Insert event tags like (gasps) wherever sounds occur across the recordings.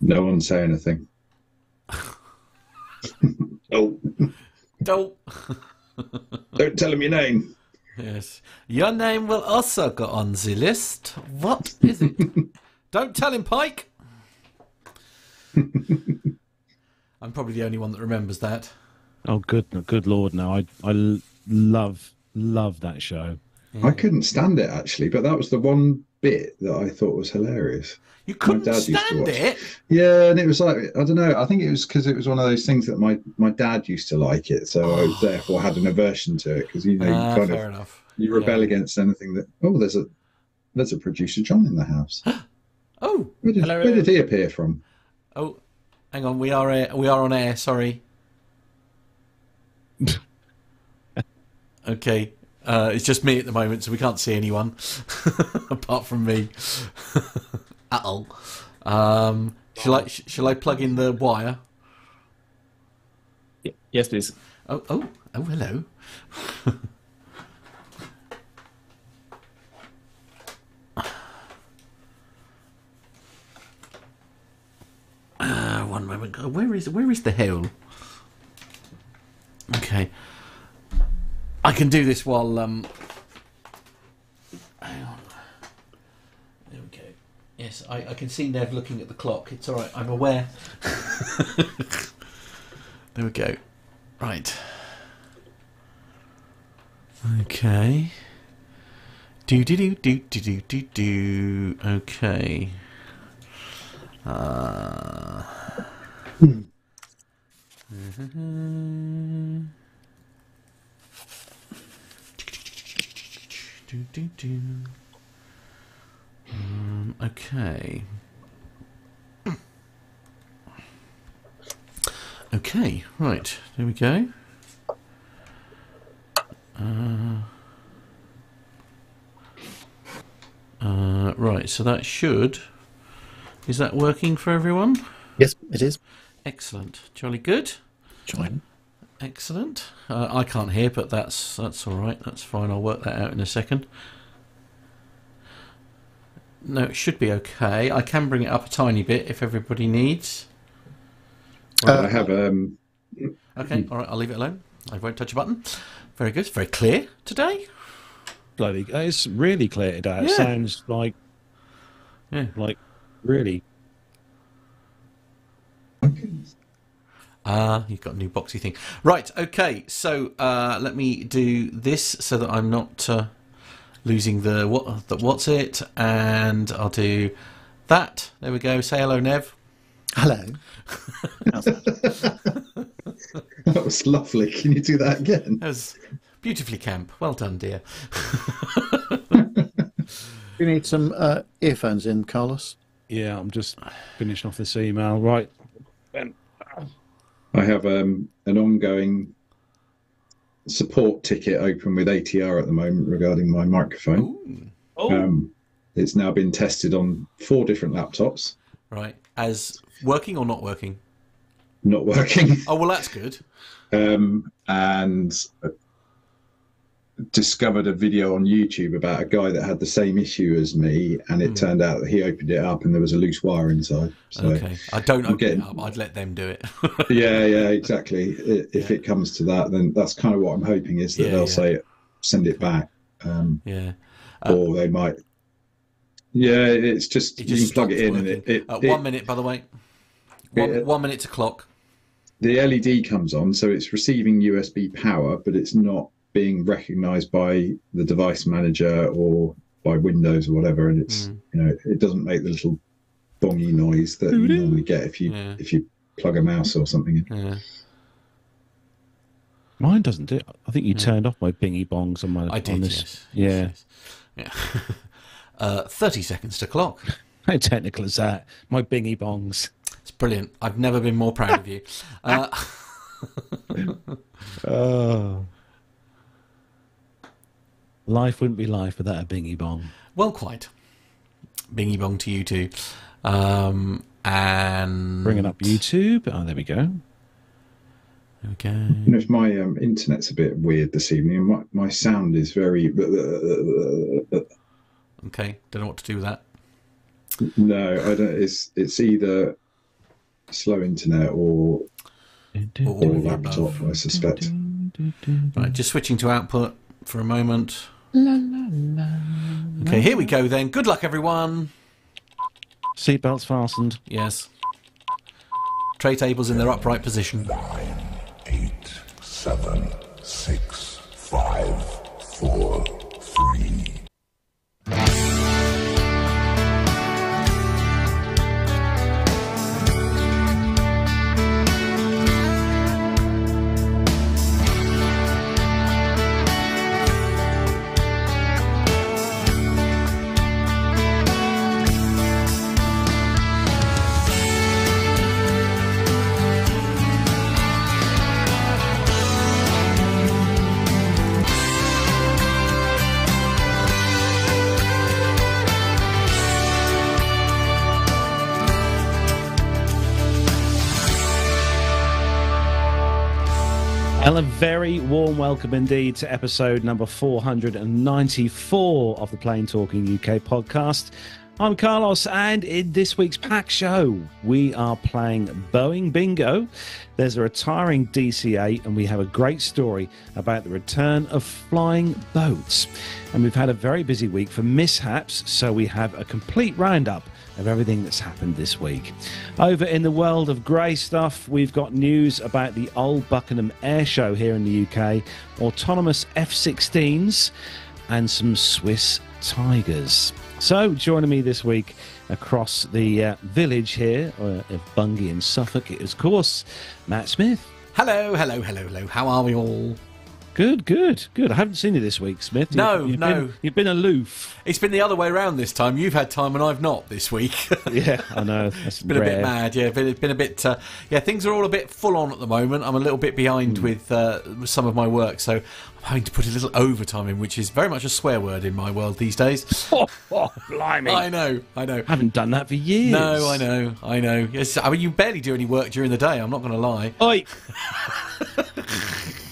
No one say anything. (laughs) oh, (laughs) Don't. don't tell him your name. Yes. Your name will also go on the list. What is it? (laughs) Don't tell him, Pike. I'm probably the only one that remembers that. Oh, good, good lord! No, I love, love that show. I couldn't stand it actually, but that was the one bit that I thought was hilarious. You couldn't dad used to stand it. Yeah, and it was like I don't know. I think it was because it was one of those things that my my dad used to like it, so I (sighs) therefore had an aversion to it because you know Ah, you kind fair of enough. you rebel Yeah. against anything that oh there's a there's a producer John in the house. (gasps) Oh, Where did, where did he appear from? oh, hang on. We are air, we are on air. Sorry. (laughs) okay. Uh, it's just me at the moment, so we can't see anyone (laughs) apart from me. (laughs) at all. Um, shall I sh- shall I plug in the wire? Yes, please. Oh oh oh hello. Uh, (laughs) one moment. Where is where is the hell? Okay. I can do this while um. Hang on. There we go. Yes, I, I can see Nev looking at the clock. It's all right. I'm aware. (laughs) there we go. Right. Okay. Do do do do do do do do. Okay. Uh. Do, do, do. Um, okay. Okay, right. There we go. Uh, uh, right, so that should. Is that working for everyone? Yes, it is. Excellent. Jolly good. Join. Excellent. Uh, I can't hear, but that's that's all right. That's fine. I'll work that out in a second. No, it should be okay. I can bring it up a tiny bit if everybody needs. I have um Okay, all right. I'll leave it alone. I won't touch a button. Very good. Very clear today. Bloody, it's really clear today. It Yeah. sounds like, Yeah. like, really. Ah, you've got a new boxy thing. Right, okay. So uh, let me do this so that I'm not uh, losing the what the what's it, and I'll do that. There we go. Say hello, Nev. Hello. That? (laughs) that was lovely. Can you do that again? That was beautifully camp. Well done, dear. (laughs) You need some uh, earphones in, Carlos. Yeah, I'm just finishing off this email. Right. I have um an ongoing support ticket open with ATR at the moment regarding my microphone. Oh, Um, it's now been tested on four different laptops, Right, as working or not working? not working. Oh well, that's good. um, and discovered a video on YouTube about a guy that had the same issue as me, and it turned out that he opened it up and there was a loose wire inside. So Okay, I don't open getting- it up. I'd let them do it. (laughs) yeah, yeah, (laughs) exactly. If it comes to that, then that's kind of what I'm hoping is that Yeah, they'll yeah. say send it back, um, yeah. or they might. Yeah, it's just, It you just can plug it in, and it, it, uh, it- one minute, by the way. One, Yeah. one minute to clock. the LED comes on, so it's receiving USB power, but it's not being recognized by the device manager or by Windows or whatever, and it's Mm. you know it doesn't make the little bongy noise that you normally get if you Yeah. if you plug a mouse or something in. Yeah. Mine doesn't do it. I think you turned off my bingy bongs on my I on did. this. Yes. Yeah. Yes, yes. Yeah. (laughs) uh, Thirty seconds to clock. (laughs) How technical is that? My bingy bongs. It's brilliant. I've never been more proud of you. Uh, (laughs) Oh. Life wouldn't be life without a bingy bong. well, quite. Bingy bong to you too. Um, and Bringing up YouTube. Oh, there we go. Okay. You know, if my um, internet's a bit weird this evening, and my, my sound is very (laughs) Okay. Don't know what to do with that. no, I don't. It's it's either slow internet or Or all or of laptop, above. I suspect. Right, just switching to output for a moment. Okay, here we go then. Good luck, everyone. Seatbelts fastened. Yes. Tray tables in their upright position. eight, seven, six, five, four, three, And a very warm welcome indeed to episode number 494 of the Plane Talking UK podcast. I'm Carlos, and in this week's pack show, we are playing Boeing Bingo. There's a retiring DC-8, and we have a great story about the return of flying boats. And we've had a very busy week for mishaps, so we have a complete roundup of everything that's happened this week. Over in the world of grey stuff, we've got news about the Old Buckenham Air Show here in the UK, autonomous F 16s, and some Swiss Tigers. So, joining me this week across the uh, village here uh, of Bungay in Suffolk is, of course, Matt Smith. Hello, hello, hello, hello. How are we all? Good, good, good. I haven't seen you this week, Smith. You've- No, you've no. Been, you've been aloof. It's been the other way around this time. You've had time and I've not this week. (laughs) Yeah, I know. it's been a bit mad, yeah. Been, been a bit, uh, yeah. Things are all a bit full on at the moment. I'm a little bit behind with uh, some of my work, so I'm having to put a little overtime in, which is very much a swear word in my world these days. (laughs) Oh, oh, blimey. I know, I know. I haven't done that for years. No, I know, I know. Yes, I mean you barely do any work during the day. I'm not going to lie. Oi! (laughs)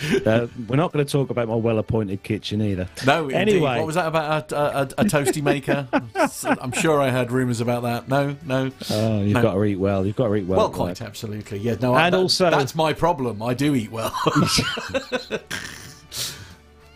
(laughs) uh, we're not going to talk about my well-appointed kitchen either. No, indeed. Anyway. what was that about a, a, a, toasty maker? (laughs) I'm sure I heard rumours about that. No, no. Oh, you've No. got to eat well. You've got to eat well. Well, quite absolutely. Yeah, no. I- And that- also- that's my problem. I do eat well. (laughs)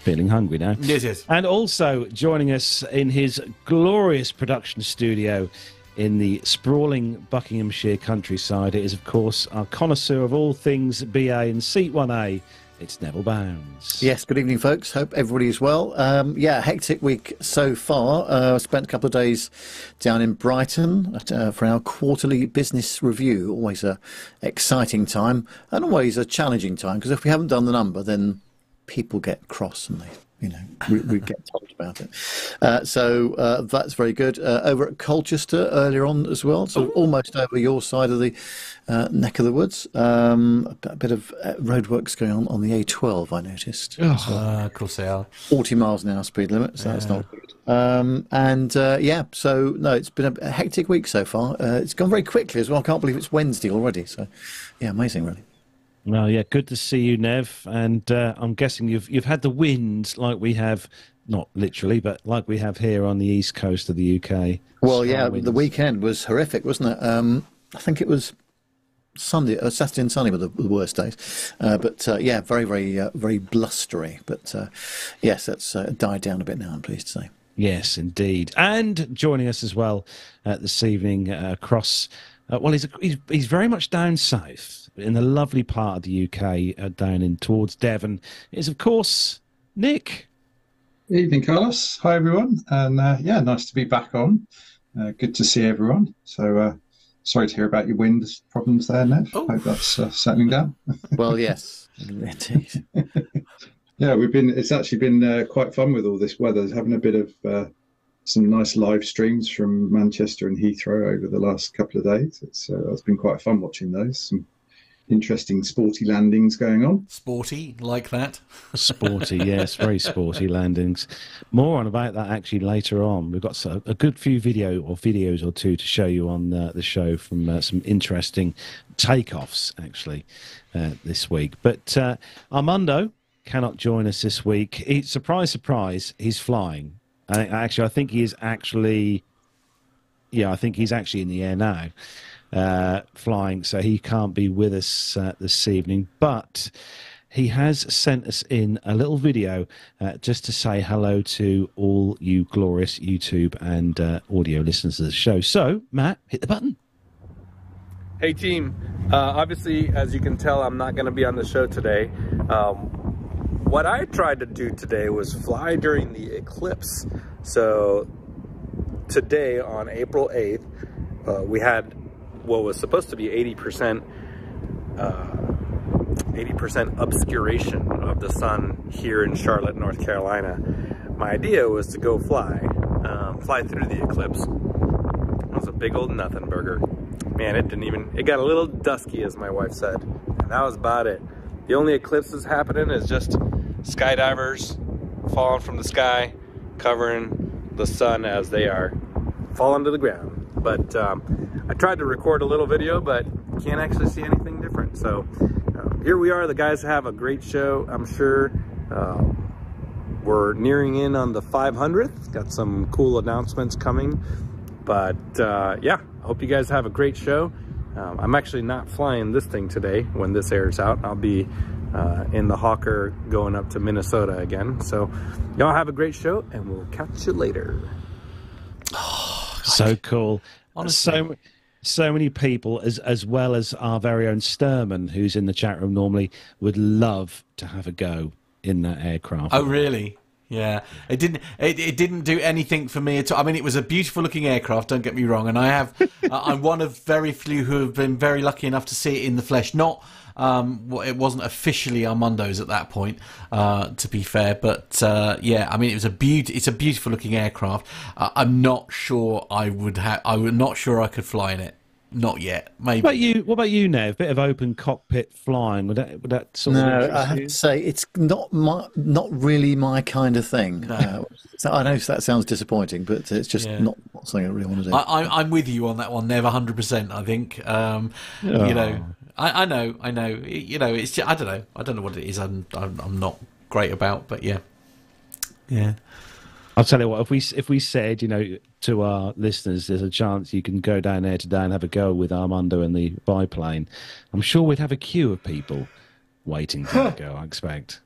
Feeling hungry now. yes, yes. And also joining us in his glorious production studio in the sprawling Buckinghamshire countryside is, of course, our connoisseur of all things BA and Seat 1A. It's Neville Bounds. Yes, good evening, folks. Hope everybody is well. Um, yeah, hectic week so far. Uh, spent a couple of days down in Brighton at, uh, for our quarterly business review. Always a exciting time and always a challenging time because if we haven't done the number, then people get cross and they, you know, we, we get told about it. Uh, so uh, that's very good. Uh, over at Colchester earlier on as well, so almost over your side of the uh, neck of the woods. Um, a bit- of uh, roadworks going on on the A12, I noticed. Uh, of course they are. 40 miles an hour speed limit, so that's not good. Um, and uh, yeah, so no, it's been a, hectic week so far. Uh, it's gone very quickly as well. I can't believe it's Wednesday already. So yeah, amazing, really. Well, yeah, good to see you, Nev. And uh, I'm guessing you've you've had the wind like we have, not literally, but like we have here on the east coast of the UK. Well, yeah, winds. the weekend was horrific, wasn't it? Um, I think it was Sunday, uh, Saturday and Sunday were the, the worst days. Uh, but uh, yeah, very, very, uh, very blustery. But uh, yes, that's uh, died down a bit now. I'm pleased to say. Yes, indeed. And joining us as well uh, this evening uh, across, uh, well, he's, he's he's very much down south in the lovely part of the UK, uh, down in towards Devon. Is of course Nick. Evening, Carlos. Hi, everyone. And uh, yeah, nice to be back on. Uh, good to see everyone. So, uh, sorry to hear about your wind problems there, Nev. Oh. Hope that's uh, settling down. (laughs) Well, yes, indeed. (laughs) Yeah, we've been. It's actually been uh, quite fun with all this weather. Having a bit of uh, some nice live streams from Manchester and Heathrow over the last couple of days. It's uh, it's been quite fun watching those. Some interesting sporty landings going on. Sporty like that. Sporty, (laughs) yes, very sporty landings. More on about that actually later on. We've got a good few video or videos or two to show you on uh, the show from uh, some interesting takeoffs actually uh, this week. But uh, Armando cannot join us this week. He, surprise, surprise, he's flying. Uh, actually, I think he is actually. Yeah, I think he's actually in the air now. Uh, flying, so he can't be with us uh, this evening. But he has sent us in a little video uh, just to say hello to all you glorious YouTube and uh, audio listeners of the show. So, Matt, hit the button. Hey team, uh, obviously as you can tell I'm not going to be on the show today. Um, what I tried to do today was fly during the eclipse. So today on April 8th uh, we had what was supposed to be 80% 80% obscuration of the sun here in Charlotte, North Carolina. My idea was to go fly, um, fly through the eclipse. It was a big old nothing burger. Man, it didn't even, it got a little dusky as my wife said. And that was about it. The only eclipse that's happening is just skydivers falling from the sky, covering the sun as they are falling to the ground. But um, I tried to record a little video, but can't actually see anything different. So uh, here we are. The guys have a great show, I'm sure. Uh, we're nearing in on the 500th. Got some cool announcements coming. But uh, yeah, I hope you guys have a great show. Um, I'm actually not flying this thing today when this airs out. I'll be uh, in the Hawker going up to Minnesota again. So y'all have a great show and we'll catch you later. (sighs) so cool. Honestly. So so many people, as as well as our very own Sturman, who's in the chat room normally, would love to have a go in that aircraft. Oh, really? Yeah, it didn't. It, it didn't do anything for me at all. I mean, it was a beautiful looking aircraft. Don't get me wrong, and I have. (laughs) I'm one of very few who have been very lucky enough to see it in the flesh. Not. Um, well, it wasn't officially Armando's at that point, uh, to be fair, but uh, yeah, I mean, it was a beaut- It's a beautiful looking aircraft. Uh, I'm not sure I would have. I'm not sure I could fly in it. Not yet. Maybe. What about you? What about you, Nev? A bit of open cockpit flying. Would that would that sort of No, interest I have you? to say it's not my, not really my kind of thing. Uh, so I know that sounds disappointing, but it's just Yeah. not something I really want to do. I, I, I'm with you on that one, Nev, 100%. I think, um, you know, I, I know, I know, you know, it's just, I don't know, I don't know what it is. I'm, I'm, I'm not great about, but yeah, yeah. I'll tell you what. If we if we said, you know, to our listeners, there's a chance you can go down there today and have a go with Armando and the biplane. I'm sure we'd have a queue of people waiting to go. I expect.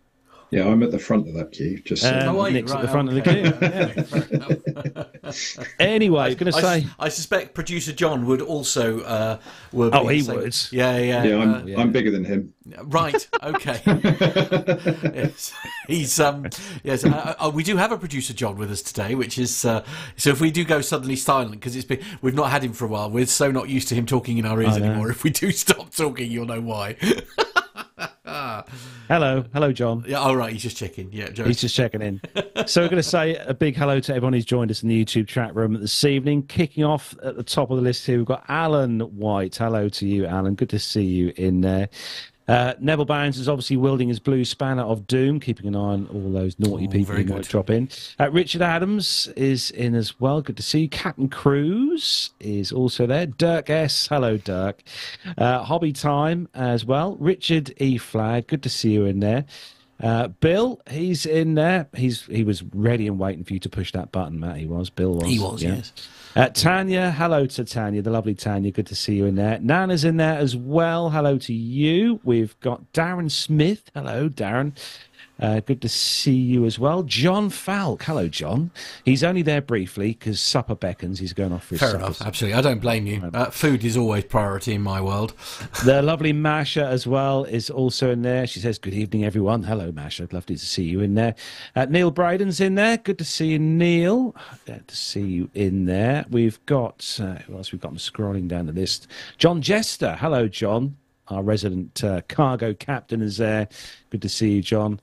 Yeah, I'm at the front of that queue. Just so Um, Oh, are you? Nick's at the front okay. of the queue. (laughs) Yeah. Anyway, I was going to say. sus- I suspect producer John would also. Uh, would Oh, be he the same. would. Yeah, yeah. yeah, I'm uh, yeah. I'm bigger than him. Right. Okay. (laughs) yes. He's um. Yes. Uh, uh, we do have a producer John with us today, which is uh, so if we do go suddenly silent because it's been we've not had him for a while. We're so not used to him talking in our ears anymore. If we do stop talking, you'll know why. (laughs) Hello, hello, John. yeah. All right. He's just checking. Yeah. Joe. He's just checking in. so we're going to say a big hello to everyone who's joined us in the YouTube chat room this evening. Kicking off at the top of the list here, we've got Alan White. Hello to you, Alan. Good to see you in there. Uh, Neville Bounds is obviously wielding his blue spanner of doom, keeping an eye on all those naughty Oh, people who might drop in. Uh, Richard Adams is in as well. Good to see you. Captain Cruz is also there. Dirk S. Hello, Dirk. Uh, Hobby Time as well. Richard E. Flag. Good to see you in there. Uh, Bill, he's in there. He's he was ready and waiting for you to push that button, Matt. He was. Bill was. He was, yes. Uh, Tanya, hello to Tanya, the lovely Tanya. Good to see you in there. Nana's in there as well. Hello to you. We've got Darren Smith. Hello, Darren. Uh, good to see you as well. John Falk. Hello, John. He's only there briefly because supper beckons. He's going off for his Fair supper. enough. Absolutely. I don't blame you. Uh, food is always priority in my world. (laughs) The lovely Masha as well is also in there. She says, Good evening, everyone. Hello, Masha. Lovely to see you in there. Uh, Neil Braden's in there. Good to see you, Neil. Good to see you in there. We've got, uh, who else we've got? I'm scrolling down the list. John Jester. Hello, John. Our resident uh, cargo captain is there. Good to see you, John.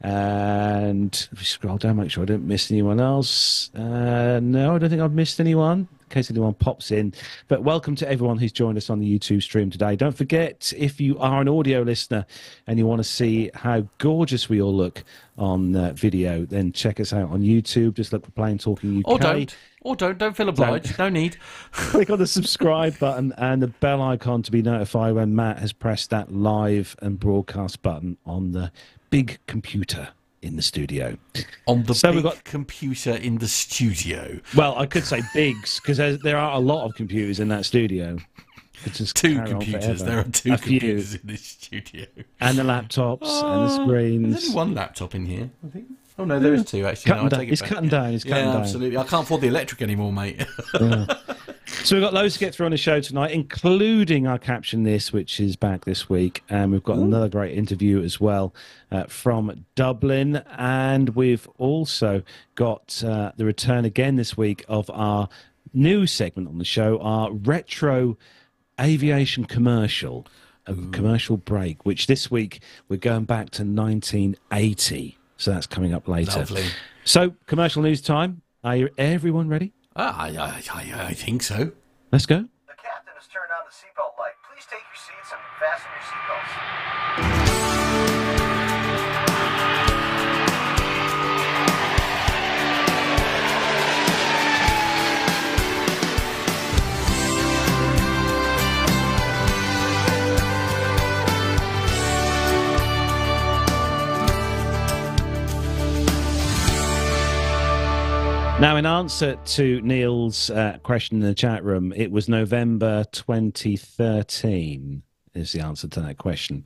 And if we scroll down, make sure I don't miss anyone else. Uh, no, I don't think I've missed anyone in case anyone pops in. But welcome to everyone who's joined us on the YouTube stream today. Don't forget, if you are an audio listener and you want to see how gorgeous we all look on uh, video, then check us out on YouTube. Just look for Plane Talking UK. Or don't. Or don't. Don't feel obliged. No need. (laughs) Click on the subscribe button and the bell icon to be notified when Matt has pressed that live and broadcast button on the big computer in the studio. On the So big we've got- computer in the studio. Well, I could say bigs because there are a lot of computers in that studio. Could just Two computers. There are two A few. computers in this studio. and the laptops and the Oh, screens. There's only one laptop in here, I think. Oh no, there is two actually. Cutting no, I down- take it it's cutting down, it's cutting yeah, down. absolutely. I can't afford the electric anymore, mate. (laughs) So we've got loads to get through on the show tonight, including our caption this, which is back this week, and we've got another great interview as well uh, from Dublin, and we've also got uh, the return again this week of our new segment on the show, our retro aviation commercial, a commercial break, which this week we're going back to 1980. So that's coming up later. Lovely. So commercial news time. Are you everyone ready? Ah, I, I, I, I think so. Let's go. The captain has turned on the seatbelt light. Please take your seats and fasten your seatbelts. Now, in answer to Neil's uh, question in the chat room, it was November 2013 is the answer to that question.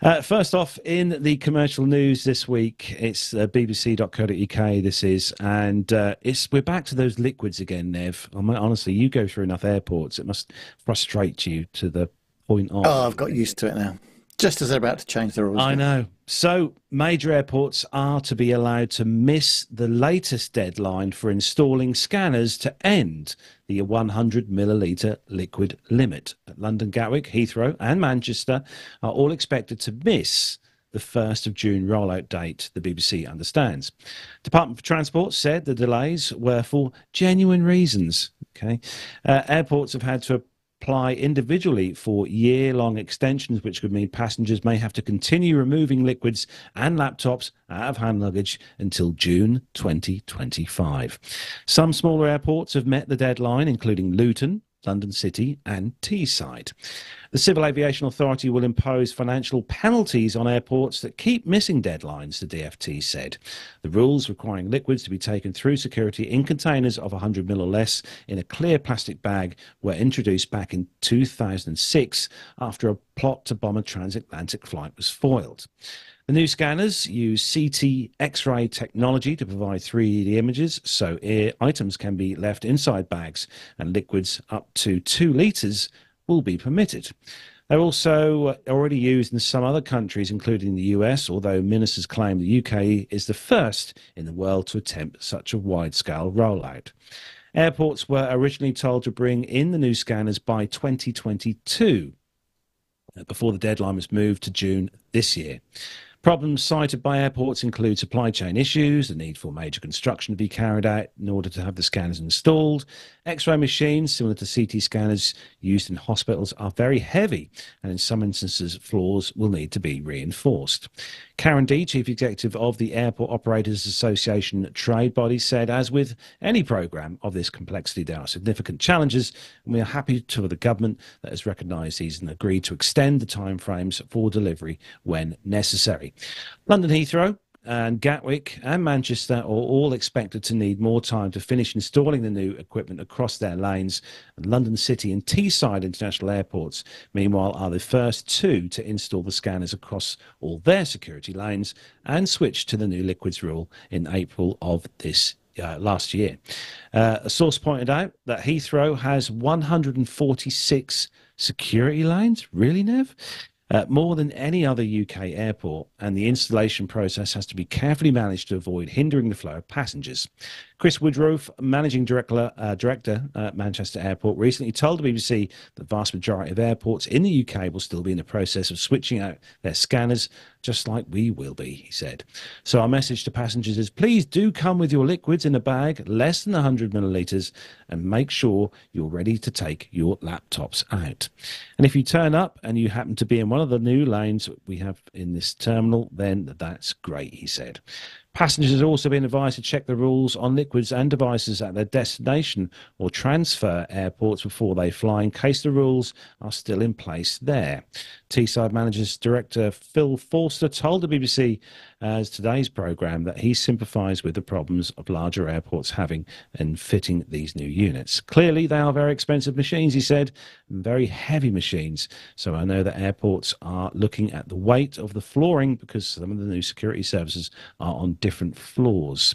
Uh, first off, in the commercial news this week, it's uh, bbc.co.uk. This is, and uh, it's we're back to those liquids again, Nev. I mean, honestly, you go through enough airports, it must frustrate you to the point of. Oh, I've got used to it now. Just as they're about to change the rules. I know. So, major airports are to be allowed to miss the latest deadline for installing scanners to end the 100 millilitre liquid limit. London Gatwick, Heathrow, and Manchester are all expected to miss the 1st of June rollout date, the BBC understands. Department for Transport said the delays were for genuine reasons. Okay. Uh, airports have had to apply individually for year long extensions, which could mean passengers may have to continue removing liquids and laptops out of hand luggage until June 2025. Some smaller airports have met the deadline, including Luton. London City and Teesside. The Civil Aviation Authority will impose financial penalties on airports that keep missing deadlines, the DFT said. The rules requiring liquids to be taken through security in containers of 100 ml or less in a clear plastic bag were introduced back in 2006 after a plot to bomb a transatlantic flight was foiled. The new scanners use CT X ray technology to provide 3D images, so items can be left inside bags and liquids up to two litres will be permitted. They're also already used in some other countries, including the US, although ministers claim the UK is the first in the world to attempt such a wide scale rollout. Airports were originally told to bring in the new scanners by 2022 uh, before the deadline was moved to June this year. Problems cited by airports include supply chain issues, the need for major construction to be carried out in order to have the scanners installed. X ray machines, similar to CT scanners used in hospitals, are very heavy, and in some instances, floors will need to be reinforced. Karen Dee, Chief Executive of the Airport Operators Association trade body, said, as with any programme of this complexity, there are significant challenges, and we are happy to the government that has recognised these and agreed to extend the timeframes for delivery when necessary. London Heathrow and Gatwick and Manchester are all expected to need more time to finish installing the new equipment across their lanes. And London City and Teesside International Airports, meanwhile, are the first two to install the scanners across all their security lanes and switch to the new liquids rule in April of this uh, last year. Uh, a source pointed out that Heathrow has 146 security lanes. Really, Nev? Uh, more than any other UK airport, and the installation process has to be carefully managed to avoid hindering the flow of passengers. Chris Woodroofe, managing director, uh, director at Manchester Airport, recently told the BBC that the vast majority of airports in the UK will still be in the process of switching out their scanners, just like we will be, he said. So, our message to passengers is please do come with your liquids in a bag less than 100 millilitres and make sure you're ready to take your laptops out. And if you turn up and you happen to be in one of the new lanes we have in this terminal, then that's great, he said. Passengers have also been advised to check the rules on liquids and devices at their destination or transfer airports before they fly, in case the rules are still in place there. Teesside Managers Director Phil Forster told the BBC uh, as today's programme that he sympathised with the problems of larger airports having and fitting these new units. Clearly, they are very expensive machines, he said, very heavy machines. So I know that airports are looking at the weight of the flooring because some of the new security services are on different floors.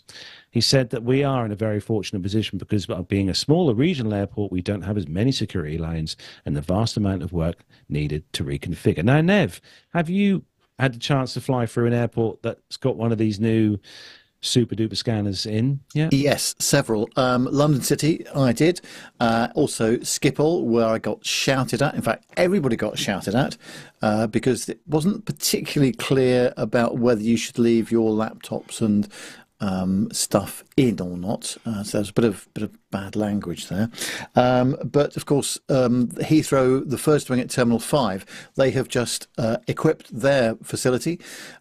He said that we are in a very fortunate position because being a smaller regional airport, we don't have as many security lanes and the vast amount of work needed to reconfigure. Now, Nev, have you had the chance to fly through an airport that's got one of these new super duper scanners in? Yeah. Yes, several. Um, London City, I did. Uh, also Schiphol, where I got shouted at. In fact, everybody got shouted at uh, because it wasn't particularly clear about whether you should leave your laptops and um, stuff in or not. Uh, so there's a bit of bit of bad language there. Um, but of course, um, Heathrow, the first wing at Terminal Five, they have just uh, equipped their facility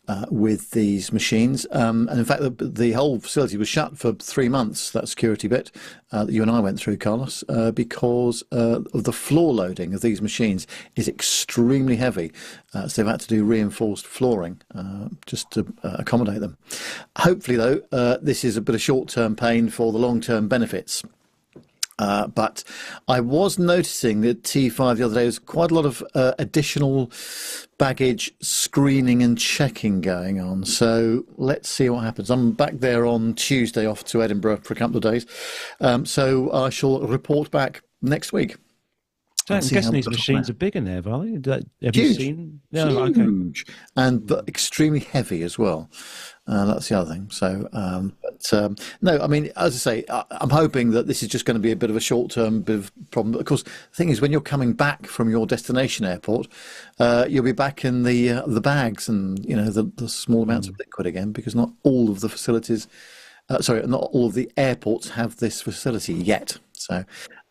uh, with these machines. Um, and in fact, the, the, whole facility was shut for three months. That security bit uh, that you and I went through, Carlos, uh, because uh, of the floor loading of these machines is extremely heavy. so they've had to do reinforced flooring just to accommodate them. Hopefully, though, this is a bit of short term pain for the long term benefits. Uh, but I was noticing that T5 the other day was quite a lot of uh, additional baggage screening and checking going on. So let's see what happens. I'm back there on Tuesday off to Edinburgh for a couple of days. Um, so I shall report back next week. So I'm guessing these machines are bigger now, are they? Have Huge. you seen? No, Huge. Okay. And but extremely heavy as well. Uh, that's the other thing. So, um, but um, no, I mean, as I say, I, am hoping that this is just going to be a bit of a short-term bit of problem. Of course, the thing is, when you're coming back from your destination airport, uh, you'll be back in the uh, the bags and you know the, the small amounts of liquid again because not all of the facilities, uh, sorry, not all of the airports have this facility yet. So.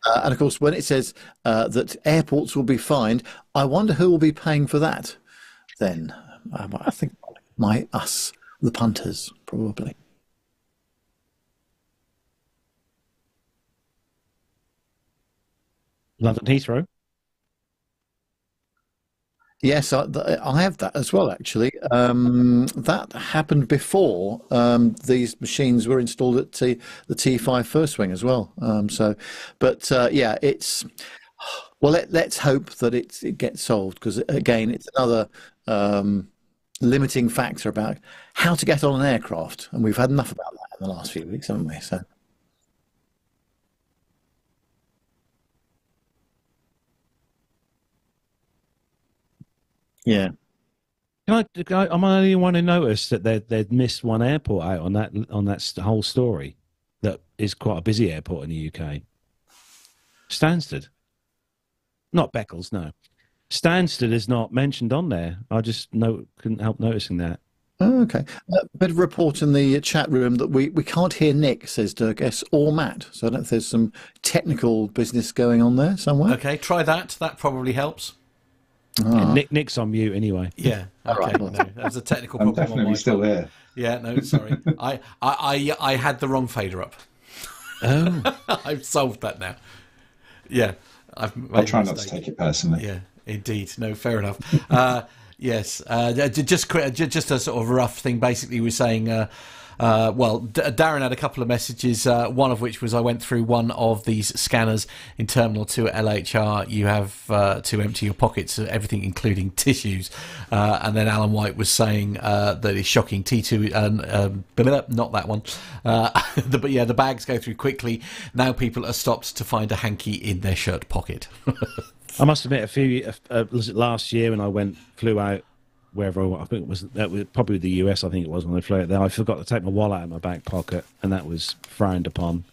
Uh, and of course, when it says uh, that airports will be fined, I wonder who will be paying for that. Then I think my us the punters, probably. London Heathrow. Yes, I, I, have that as well. Actually, um, that happened before um, these machines were installed at T, the T5 first wing as well. Um, so, but uh, yeah, it's well. Let, us hope that it, it gets solved because again, it's another um, limiting factor about how to get on an aircraft, and we've had enough about that in the last few weeks, haven't we? So. Yeah. Can I, I'm I the only one who noticed that they they'd missed one airport out on that on that whole story that is quite a busy airport in the UK? Stansted. Not Beccles, no. Stansted is not mentioned on there. I just no, couldn't help noticing that. Oh, okay. A uh, bit of report in the chat room that we, we can't hear Nick, says Dirk S. or Matt. So I don't know if there's some technical business going on there somewhere. Okay, try that. That probably helps. Ah. Nick Nick's on mute anyway. Yeah. Okay. (laughs) right. no, that's a technical problem. I'm definitely still there. Yeah. No, sorry. (laughs) I, I, I, I had the wrong fader up. Oh. (laughs) I've solved that now. Yeah. I've I'll try not to take it personally. Yeah. Indeed. No, fair enough. (laughs) Uh, yes. Uh, just just a sort of rough thing. Basically, we're saying. Uh, uh, well, D- Darren had a couple of messages. Uh, one of which was I went through one of these scanners in Terminal 2 at LHR. You have uh, to empty your pockets, everything including (laughs) tissues. Uh, and then Alan White was saying uh, that it's shocking. T2, um, not that one. Uh, (laughs) but yeah, the bags go through quickly. Now people are stopped to find a hanky in their shirt pocket. (laughs) I must admit, a few uh, last year when I went flew out wherever I, I think it was that was probably the US. I think it was when I flew out there. I forgot to take my wallet out of my back pocket, and that was frowned upon.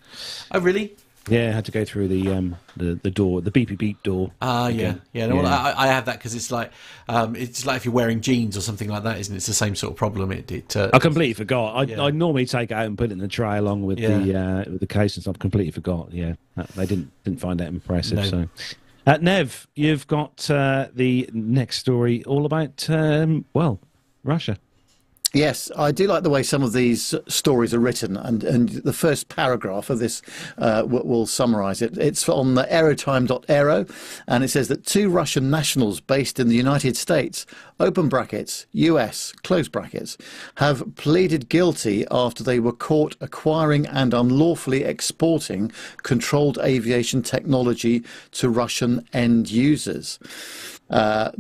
Oh, really? Yeah, I had to go through the um the, the door, the beepy beep door. Ah, uh, yeah, yeah. No, yeah. Well, I, I, have that because it's like um it's like if you're wearing jeans or something like that, isn't it? It's the same sort of problem. It. it uh, I completely forgot. I, yeah. I normally take it out and put it in the tray along with yeah. the uh, with the case and stuff. Completely forgot. Yeah, they didn't didn't find that impressive. No. So uh, Nev, you've got uh, the next story all about, um, well, Russia. Yes, I do like the way some of these stories are written, and, and the first paragraph of this uh, will, will summarise it. It's on the aerotime.aero, and it says that two Russian nationals based in the United States, open brackets, US, close brackets, have pleaded guilty after they were caught acquiring and unlawfully exporting controlled aviation technology to Russian end users. Uh,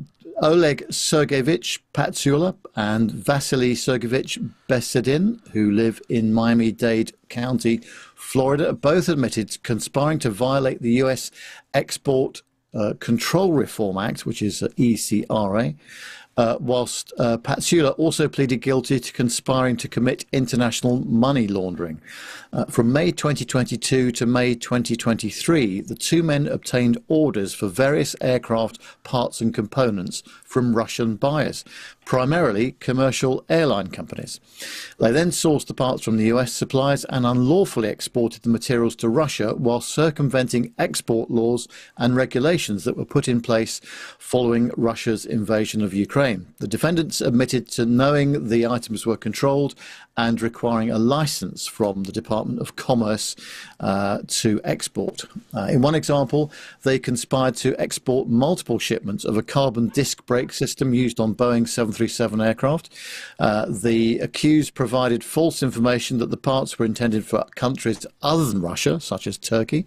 Oleg Sergeyevich Patsula and Vasily Sergeyevich Besedin, who live in Miami Dade County, Florida, both admitted conspiring to violate the U.S. Export uh, Control Reform Act, which is uh, ECRA, uh, whilst uh, Patsula also pleaded guilty to conspiring to commit international money laundering. Uh, from May 2022 to May 2023, the two men obtained orders for various aircraft parts and components from Russian buyers, primarily commercial airline companies. They then sourced the parts from the US suppliers and unlawfully exported the materials to Russia while circumventing export laws and regulations that were put in place following Russia's invasion of Ukraine. The defendants admitted to knowing the items were controlled and requiring a license from the Department of Commerce uh, to export. Uh, in one example, they conspired to export multiple shipments of a carbon disc brake system used on Boeing 737 aircraft. Uh, the accused provided false information that the parts were intended for countries other than Russia, such as Turkey.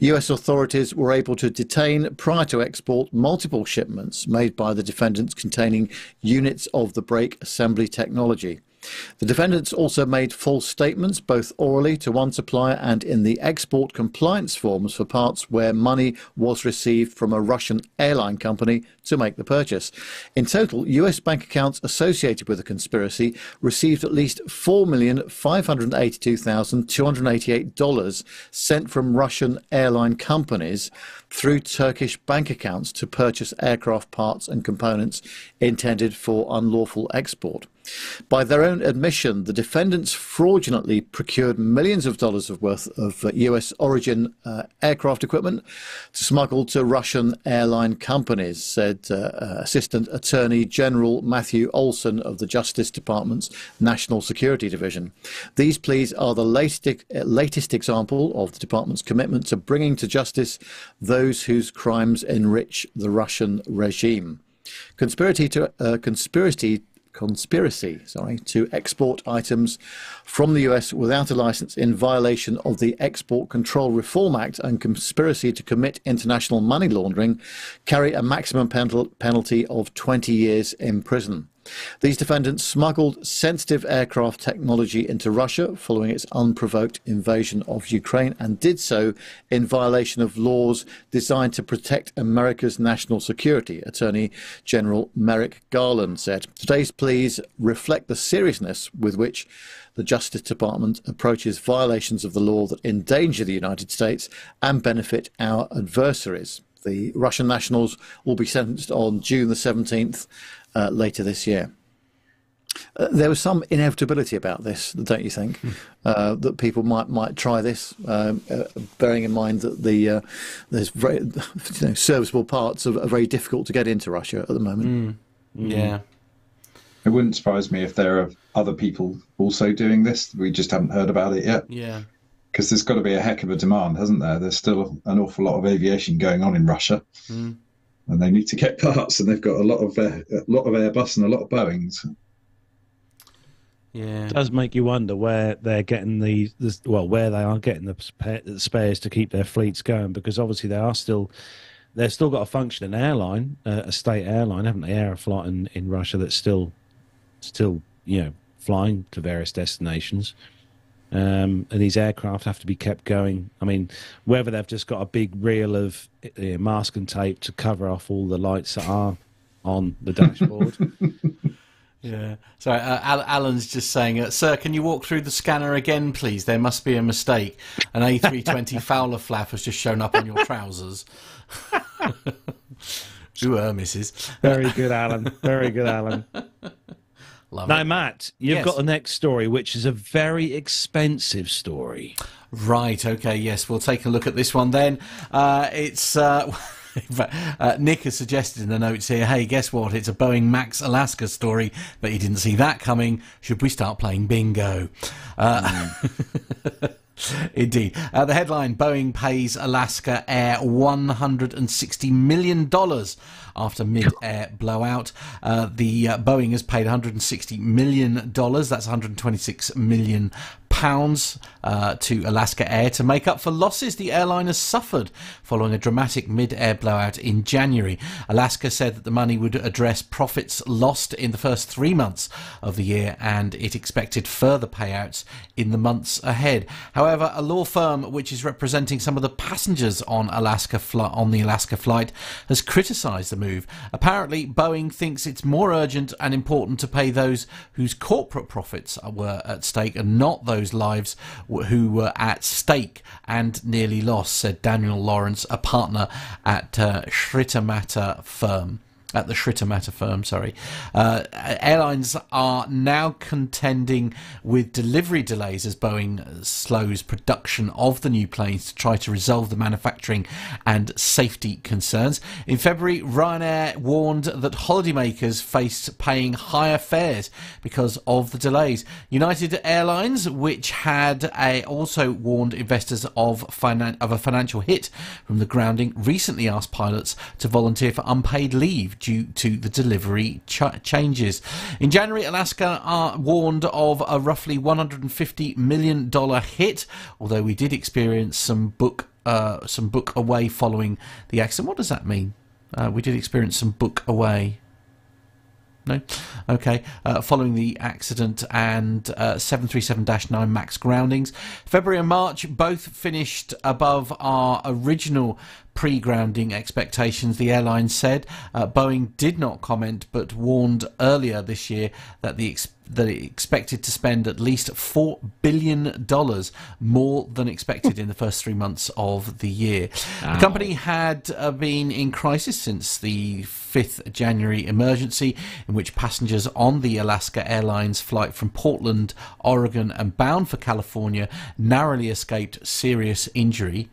US authorities were able to detain prior to export multiple shipments made by the defendants containing units of the brake assembly technology. The defendants also made false statements, both orally to one supplier and in the export compliance forms for parts where money was received from a Russian airline company to make the purchase. In total, US bank accounts associated with the conspiracy received at least $4,582,288 sent from Russian airline companies through Turkish bank accounts to purchase aircraft parts and components intended for unlawful export. By their own admission, the defendants fraudulently procured millions of dollars of worth of US origin uh, aircraft equipment to smuggle to Russian airline companies, said uh, uh, Assistant Attorney General Matthew Olsen of the Justice Department's National Security Division. These pleas are the latest, latest example of the department's commitment to bringing to justice those whose crimes enrich the Russian regime. Conspiracy to uh, conspiracy conspiracy, sorry, to export items from the US without a license in violation of the Export Control Reform Act and conspiracy to commit international money laundering carry a maximum penalty of 20 years in prison. These defendants smuggled sensitive aircraft technology into Russia following its unprovoked invasion of Ukraine and did so in violation of laws designed to protect America's national security, Attorney General Merrick Garland said. Today's pleas reflect the seriousness with which the Justice Department approaches violations of the law that endanger the United States and benefit our adversaries. The Russian nationals will be sentenced on June the 17th uh, later this year. Uh, there was some inevitability about this, don't you think? Uh, that people might might try this, um, uh, bearing in mind that the uh, there's very (laughs) you know, serviceable parts are, are very difficult to get into Russia at the moment. Yeah. It wouldn't surprise me if there are other people also doing this. We just haven't heard about it yet. Yeah. Because there's got to be a heck of a demand, hasn't there? There's still an awful lot of aviation going on in Russia, Mm. And they need to get (laughs) parts, and they've got a lot of uh, a lot of Airbus and a lot of Boeing's. Yeah. It does make you wonder where they're getting the, the well, where they are getting the, spa- the spares to keep their fleets going, because obviously they are still they've still got a functioning airline, uh, a state airline, haven't they? Aeroflot in, in Russia that's still still you know flying to various destinations. Um, and these aircraft have to be kept going. I mean, whether they've just got a big reel of uh, mask and tape to cover off all the lights that are on the dashboard. (laughs) Yeah. Sorry, uh, Al- Alan's just saying, uh, Sir, can you walk through the scanner again, please? There must be a mistake. An A320 (laughs) Fowler flap has just shown up on your trousers. (laughs) Ooh, uh, Mrs. Very good, Alan. Very good, Alan. Love Now, it. Matt, you've Yes. got the next story, which is a very expensive story. Right, okay, yes, we'll take a look at this one then. Uh, it's. Uh, (laughs) uh, Nick has suggested in the notes here, hey, guess what? It's a Boeing Max Alaska story, but he didn't see that coming. Should we start playing bingo? Uh, (laughs) Indeed. Uh, the headline Boeing pays Alaska Air $160 million after mid air blowout. Uh, the uh, Boeing has paid $160 million. That's 126 million pounds uh, to Alaska Air to make up for losses the airline has suffered following a dramatic mid-air blowout in January. Alaska said that the money would address profits lost in the first three months of the year, and it expected further payouts in the months ahead. However, a law firm which is representing some of the passengers on Alaska fl- on the Alaska flight has criticised the move. Apparently, Boeing thinks it's more urgent and important to pay those whose corporate profits were at stake and not those lives who were at stake and nearly lost, said Daniel Laurence, a partner at uh, Shritamata firm at the Stritmatter firm, sorry. Uh, airlines are now contending with delivery delays as Boeing slows production of the new planes to try to resolve the manufacturing and safety concerns. In February, Ryanair warned that holidaymakers faced paying higher fares because of the delays. United Airlines, which had a, also warned investors of, finan- of a financial hit from the grounding, recently asked pilots to volunteer for unpaid leave due to the delivery ch- changes. In January, Alaska are warned of a roughly $150 million hit, although we did experience some book uh, some book away following the accident. What does that mean? Uh, we did experience some book away. No? Okay. Uh, following the accident and uh, 737-9 MAX groundings. February and March both finished above our original pre-grounding expectations, the airline said. Uh, Boeing did not comment, but warned earlier this year that the ex- that it expected to spend at least four billion dollars more than expected in the first three months of the year. The company had uh, been in crisis since the 5th January emergency, in which passengers on the Alaska Airlines flight from Portland, Oregon, and bound for California narrowly escaped serious injury.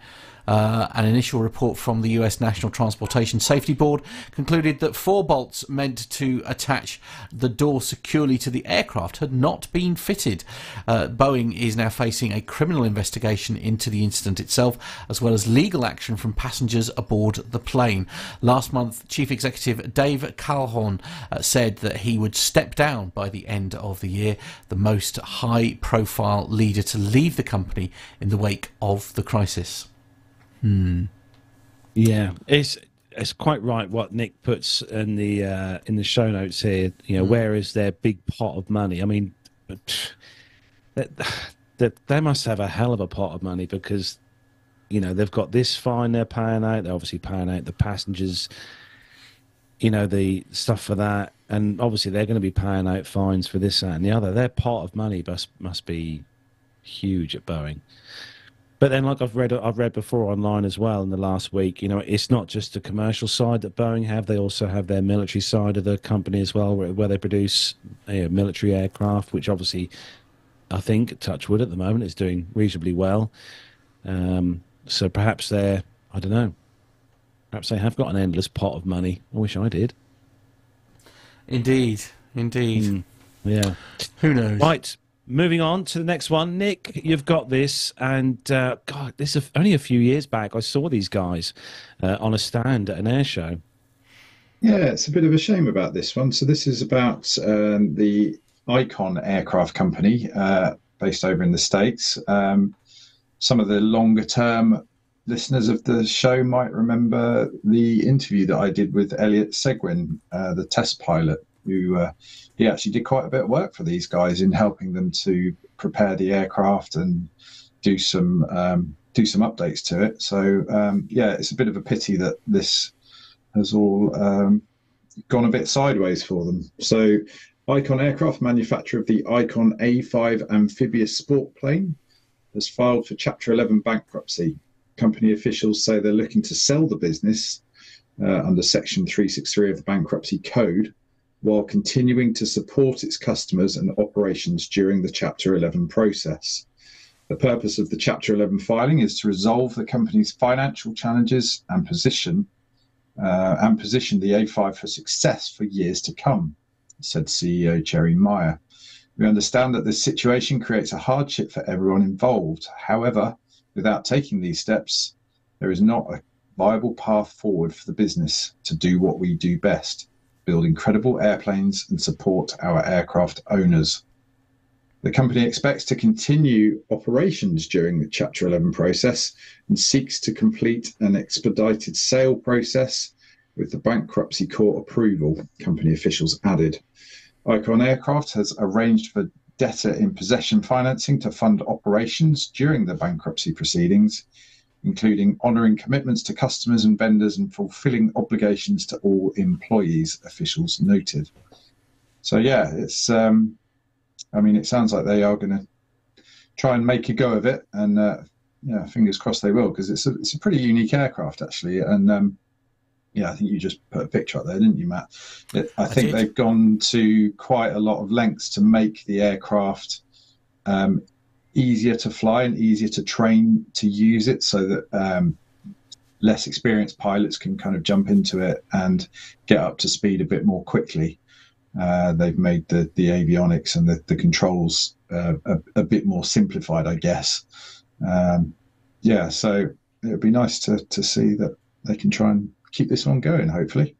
Uh, an initial report from the US National Transportation Safety Board concluded that four bolts meant to attach the door securely to the aircraft had not been fitted. Uh, Boeing is now facing a criminal investigation into the incident itself, as well as legal action from passengers aboard the plane. Last month, Chief Executive Dave Calhoun uh, said that he would step down by the end of the year, the most high profile leader to leave the company in the wake of the crisis. Yeah, it's it's quite right what Nick puts in the uh, in the show notes here. You know, where is their big pot of money? I mean, that, that they must have a hell of a pot of money because you know they've got this fine they're paying out. They're obviously paying out the passengers. You know the stuff for that, and obviously they're going to be paying out fines for this that, and the other. Their pot of money must must be huge at Boeing. But then, like I've read, I've read before online as well in the last week. You know, it's not just the commercial side that Boeing have; they also have their military side of the company as well, where, where they produce you know, military aircraft, which obviously, I think, Touchwood at the moment is doing reasonably well. Um, so perhaps they're, I don't know, perhaps they have got an endless pot of money. I wish I did. Indeed, indeed. Yeah. Who knows? Right. Moving on to the next one, Nick. You've got this, and uh, God, this is only a few years back. I saw these guys uh, on a stand at an air show. Yeah, it's a bit of a shame about this one. So this is about um, the Icon Aircraft Company, uh, based over in the states. Um, some of the longer term listeners of the show might remember the interview that I did with Elliot Seguin, uh, the test pilot, who uh, he actually did quite a bit of work for these guys in helping them to prepare the aircraft and do some um, do some updates to it. So um, yeah, it's a bit of a pity that this has all um, gone a bit sideways for them. So Icon Aircraft, manufacturer of the Icon A5 amphibious sport plane, has filed for Chapter 11 bankruptcy. Company officials say they're looking to sell the business uh, under Section 363 of the Bankruptcy Code while continuing to support its customers and operations during the Chapter 11 process. The purpose of the Chapter 11 filing is to resolve the company's financial challenges and position uh, and positioned the A5 for success for years to come, said CEO Jerry Meyer. We understand that this situation creates a hardship for everyone involved. However, without taking these steps, there is not a viable path forward for the business to do what we do best build incredible airplanes and support our aircraft owners. The company expects to continue operations during the Chapter 11 process and seeks to complete an expedited sale process with the bankruptcy court approval, company officials added. Icon Aircraft has arranged for debtor in possession financing to fund operations during the bankruptcy proceedings, including honouring commitments to customers and vendors and fulfilling obligations to all employees, officials noted. So, yeah, it's, um, I mean, it sounds like they are going to try and make a go of it. And, uh, yeah, fingers crossed they will, because it's a, it's a pretty unique aircraft, actually. And, um, yeah, I think you just put a picture up there, didn't you, Matt? It, I, I think did. they've gone to quite a lot of lengths to make the aircraft um, easier to fly and easier to train to use it, so that um, less experienced pilots can kind of jump into it and get up to speed a bit more quickly. Uh, they've made the the avionics and the the controls uh, a, a bit more simplified, I guess. Um, yeah, so it would be nice to to see that they can try and keep this one going. Hopefully.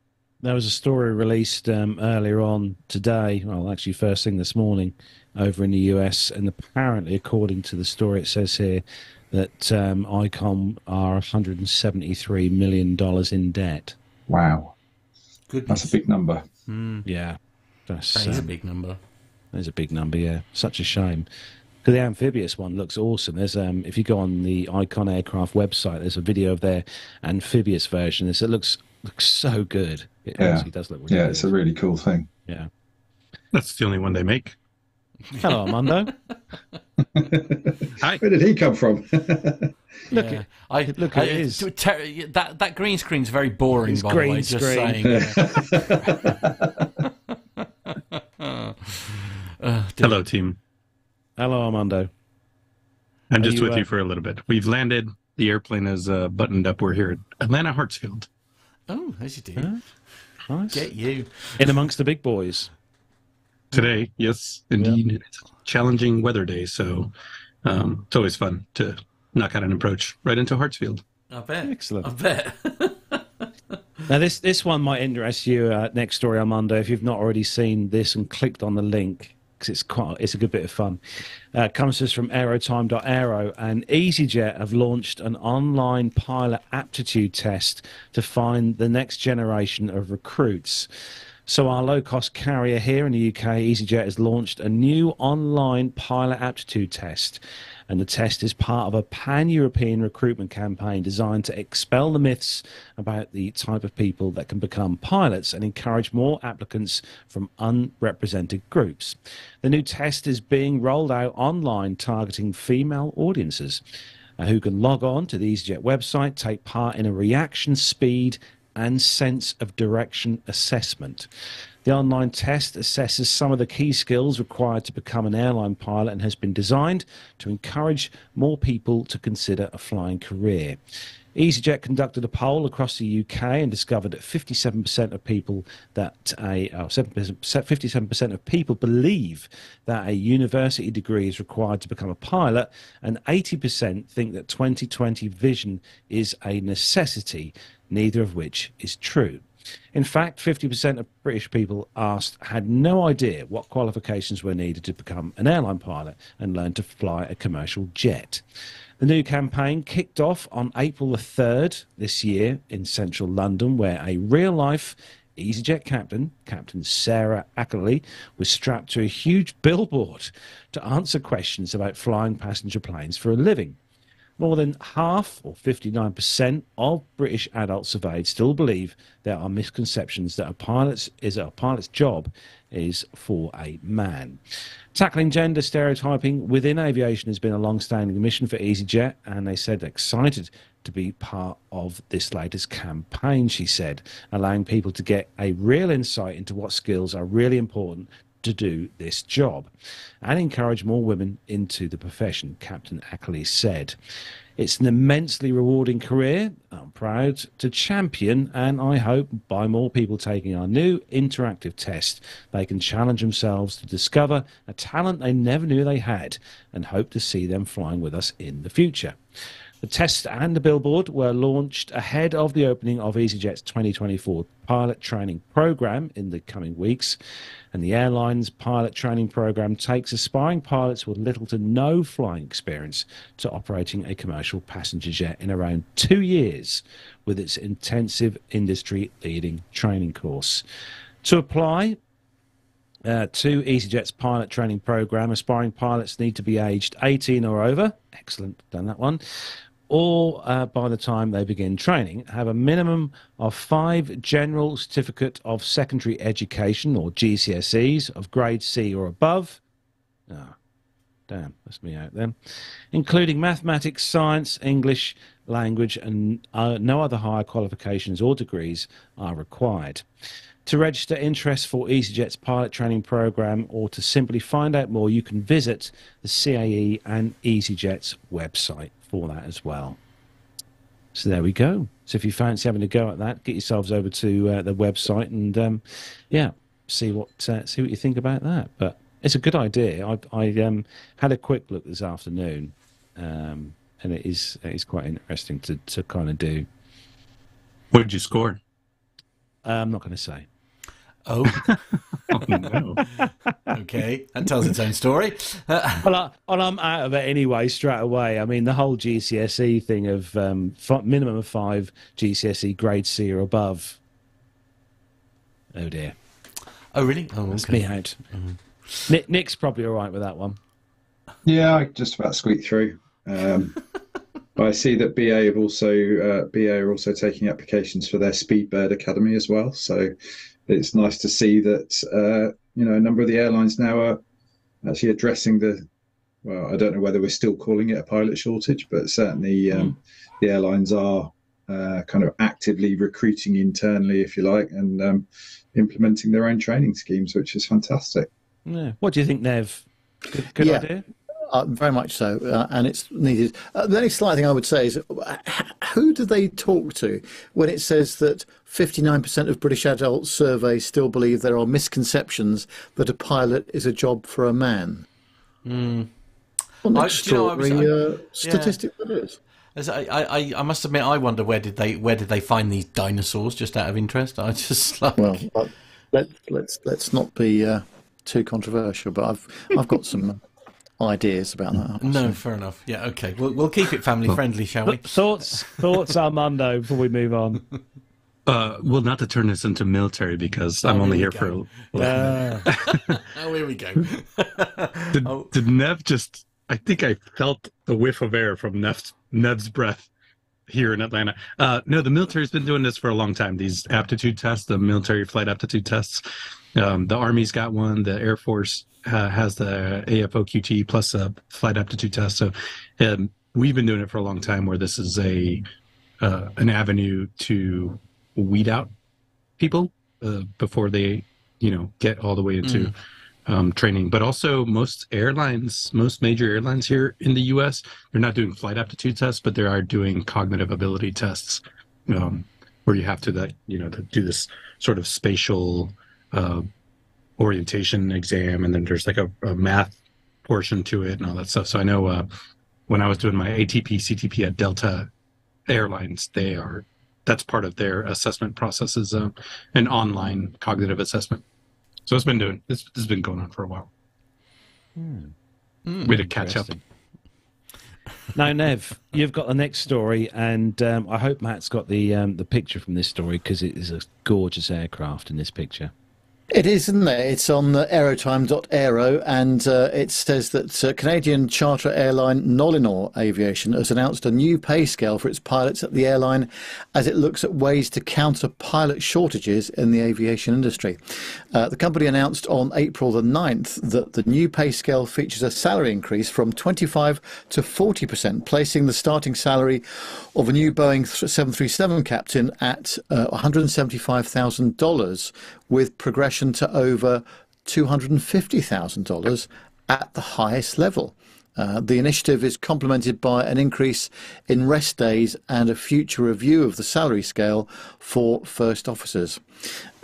There was a story released um, earlier on today, well, actually, first thing this morning over in the US. And apparently, according to the story, it says here that um, Icon are $173 million in debt. Wow, Goodness. that's a big number. Mm, Yeah. That's, that is a um, big number. That is a big number, yeah. Such a shame. Because the amphibious one looks awesome. There's um, if you go on the Icon Aircraft website, there's a video of their amphibious version. It's, it looks looks so good. It Yeah. honestly does look really Yeah, good. it's a really cool thing. yeah. That's the only one they make. Hello, Armando. (laughs) Hi. Where did he come from? (laughs) Look yeah. at- I, look I, at it is. ter- that that green screen's very boring. It's by green the way, just screen. saying. (laughs) Uh. Hello, team. Hello, Armando. I'm Are just you, with uh, you for a little bit. We've landed. The airplane is uh, buttoned up. We're here at Atlanta Hartsfield. Oh, as you do. Huh? Nice. Get you. In amongst the big boys. Today, yes, indeed. It's a challenging weather day, so um, it's always fun to knock out an approach right into Hartsfield. I bet. Excellent. I bet. (laughs) Now, this this one might interest you. Uh, next story, Armando. If you've not already seen this and clicked on the link, because it's quite it's a good bit of fun. Uh, comes to us from Aerotime.aero, and EasyJet have launched an online pilot aptitude test to find the next generation of recruits. So, our low cost carrier here in the UK, EasyJet, has launched a new online pilot aptitude test. And the test is part of a pan European recruitment campaign designed to expel the myths about the type of people that can become pilots and encourage more applicants from unrepresented groups. The new test is being rolled out online, targeting female audiences uh, who can log on to the EasyJet website, take part in a reaction speed and sense of direction assessment. The online test assesses some of the key skills required to become an airline pilot and has been designed to encourage more people to consider a flying career. EasyJet conducted a poll across the UK and discovered that 57% of people that a oh, 57% of people believe that a university degree is required to become a pilot, and 80% think that 2020 vision is a necessity, neither of which is true. In fact, 50% of British people asked had no idea what qualifications were needed to become an airline pilot and learn to fly a commercial jet. The new campaign kicked off on April the 3rd this year in central London, where a real life EasyJet captain, Captain Sarah Ackerley, was strapped to a huge (laughs) billboard to answer questions about flying passenger planes for a living. More than half, or 59%, of British adults surveyed still believe there are misconceptions that a pilot's is a pilot's job is for a man. Tackling gender stereotyping within aviation has been a long-standing mission for EasyJet, and they said excited to be part of this latest campaign. She said, allowing people to get a real insight into what skills are really important to do this job and encourage more women into the profession, Captain Ackley said. It's an immensely rewarding career. I'm proud to champion, and I hope by more people taking our new interactive test, they can challenge themselves to discover a talent they never knew they had and hope to see them flying with us in the future. The test and the billboard were launched ahead of the opening of EasyJet's 2024 pilot training program in the coming weeks. And the airline's pilot training program takes aspiring pilots with little to no flying experience to operating a commercial passenger jet in around two years with its intensive industry leading training course. To apply, uh, to EasyJet's pilot training program, aspiring pilots need to be aged 18 or over. Excellent, done that one or uh, by the time they begin training, have a minimum of five General Certificate of Secondary Education or GCSEs of grade C or above. Ah, damn, that's me out then. Including mathematics, science, English, language, and uh, no other higher qualifications or degrees are required. To register interest for EasyJet's pilot training program or to simply find out more, you can visit the CAE and EasyJet's website for that as well. So there we go. So if you fancy having a go at that, get yourselves over to uh, the website and um, yeah, see what uh, see what you think about that. But it's a good idea. I, I um, had a quick look this afternoon, um, and it is it is quite interesting to to kind of do. What did you score? Uh, I'm not going to say. Oh, (laughs) (laughs) Oh, no. okay. That tells its own story. Uh, Well, I, well, I'm out of it anyway, straight away. I mean, the whole GCSE thing of um, fi- minimum of five GCSE grade C or above. Oh dear, oh, really? Oh, that's okay. me out. Nick, Nick's probably all right with that one. Yeah, I just about squeaked through. Um, (laughs) I see that BA have also uh, BA are also taking applications for their Speedbird Academy as well. So it's nice to see that uh, you know a number of the airlines now are actually addressing the. Well, I don't know whether we're still calling it a pilot shortage, but certainly um, the airlines are uh, kind of actively recruiting internally, if you like, and um, implementing their own training schemes, which is fantastic. Yeah. What do you think, Nev? Good, good Yeah. idea. Uh, very much so, uh, and it's needed. Uh, the only slight thing I would say is, uh, who do they talk to when it says that 59% of British adults surveyed still believe there are misconceptions that a pilot is a job for a man? Hmm. I- do you know, I was- I- uh, statistic that is. As I, I, I must admit, I wonder where did they where did they find these dinosaurs? Just out of interest, I just (laughs) like. Well, let, let's let's not be uh, too controversial, but I've I've got some ideas about that. no, fair enough. Yeah, okay. We'll we'll keep it family friendly, shall we? Thoughts, thoughts, Armando, before we move on. Uh, well, not to turn this into military because I'm Oh, only here here we for. Uh, (laughs) Oh, here we go. (laughs) Did, Oh. did Nev just? I think I felt the whiff of air from Nev's Nev's breath here in Atlanta. Uh, no, the military's been doing this for a long time. These aptitude tests, the military flight aptitude tests. Um, the Army's got one. The Air Force uh, has the AFOQT plus a flight aptitude test. So um, we've been doing it for a long time. Where this is a uh, an avenue to weed out people uh, before they, you know, get all the way into um, training. But also, most airlines, most major airlines here in the U.S., they're not doing flight aptitude tests, but they are doing cognitive ability tests, um, where you have to that, you know, to do this sort of spatial uh, orientation exam, and then there's like a, a math portion to it and all that stuff. So I know uh, when I was doing my ATP CTP at Delta Airlines, they are that's part of their assessment process is uh, an online cognitive assessment. So it's been doing this has been going on for a while. Hmm. Way to catch up. Now, Nev, you've got the next story, and um, I hope Matt's got the um, the picture from this story because it is a gorgeous aircraft in this picture. It is, isn't it? It's on uh, aerotime.aero, and uh, it says that uh, Canadian charter airline Nolinor Aviation has announced a new pay scale for its pilots at the airline as it looks at ways to counter pilot shortages in the aviation industry. Uh, the company announced on April the 9th that the new pay scale features a salary increase from 25 to 40%, placing the starting salary of a new Boeing 737 captain at uh, $175,000 with progression to over $250,000 at the highest level. Uh, the initiative is complemented by an increase in rest days and a future review of the salary scale for first officers.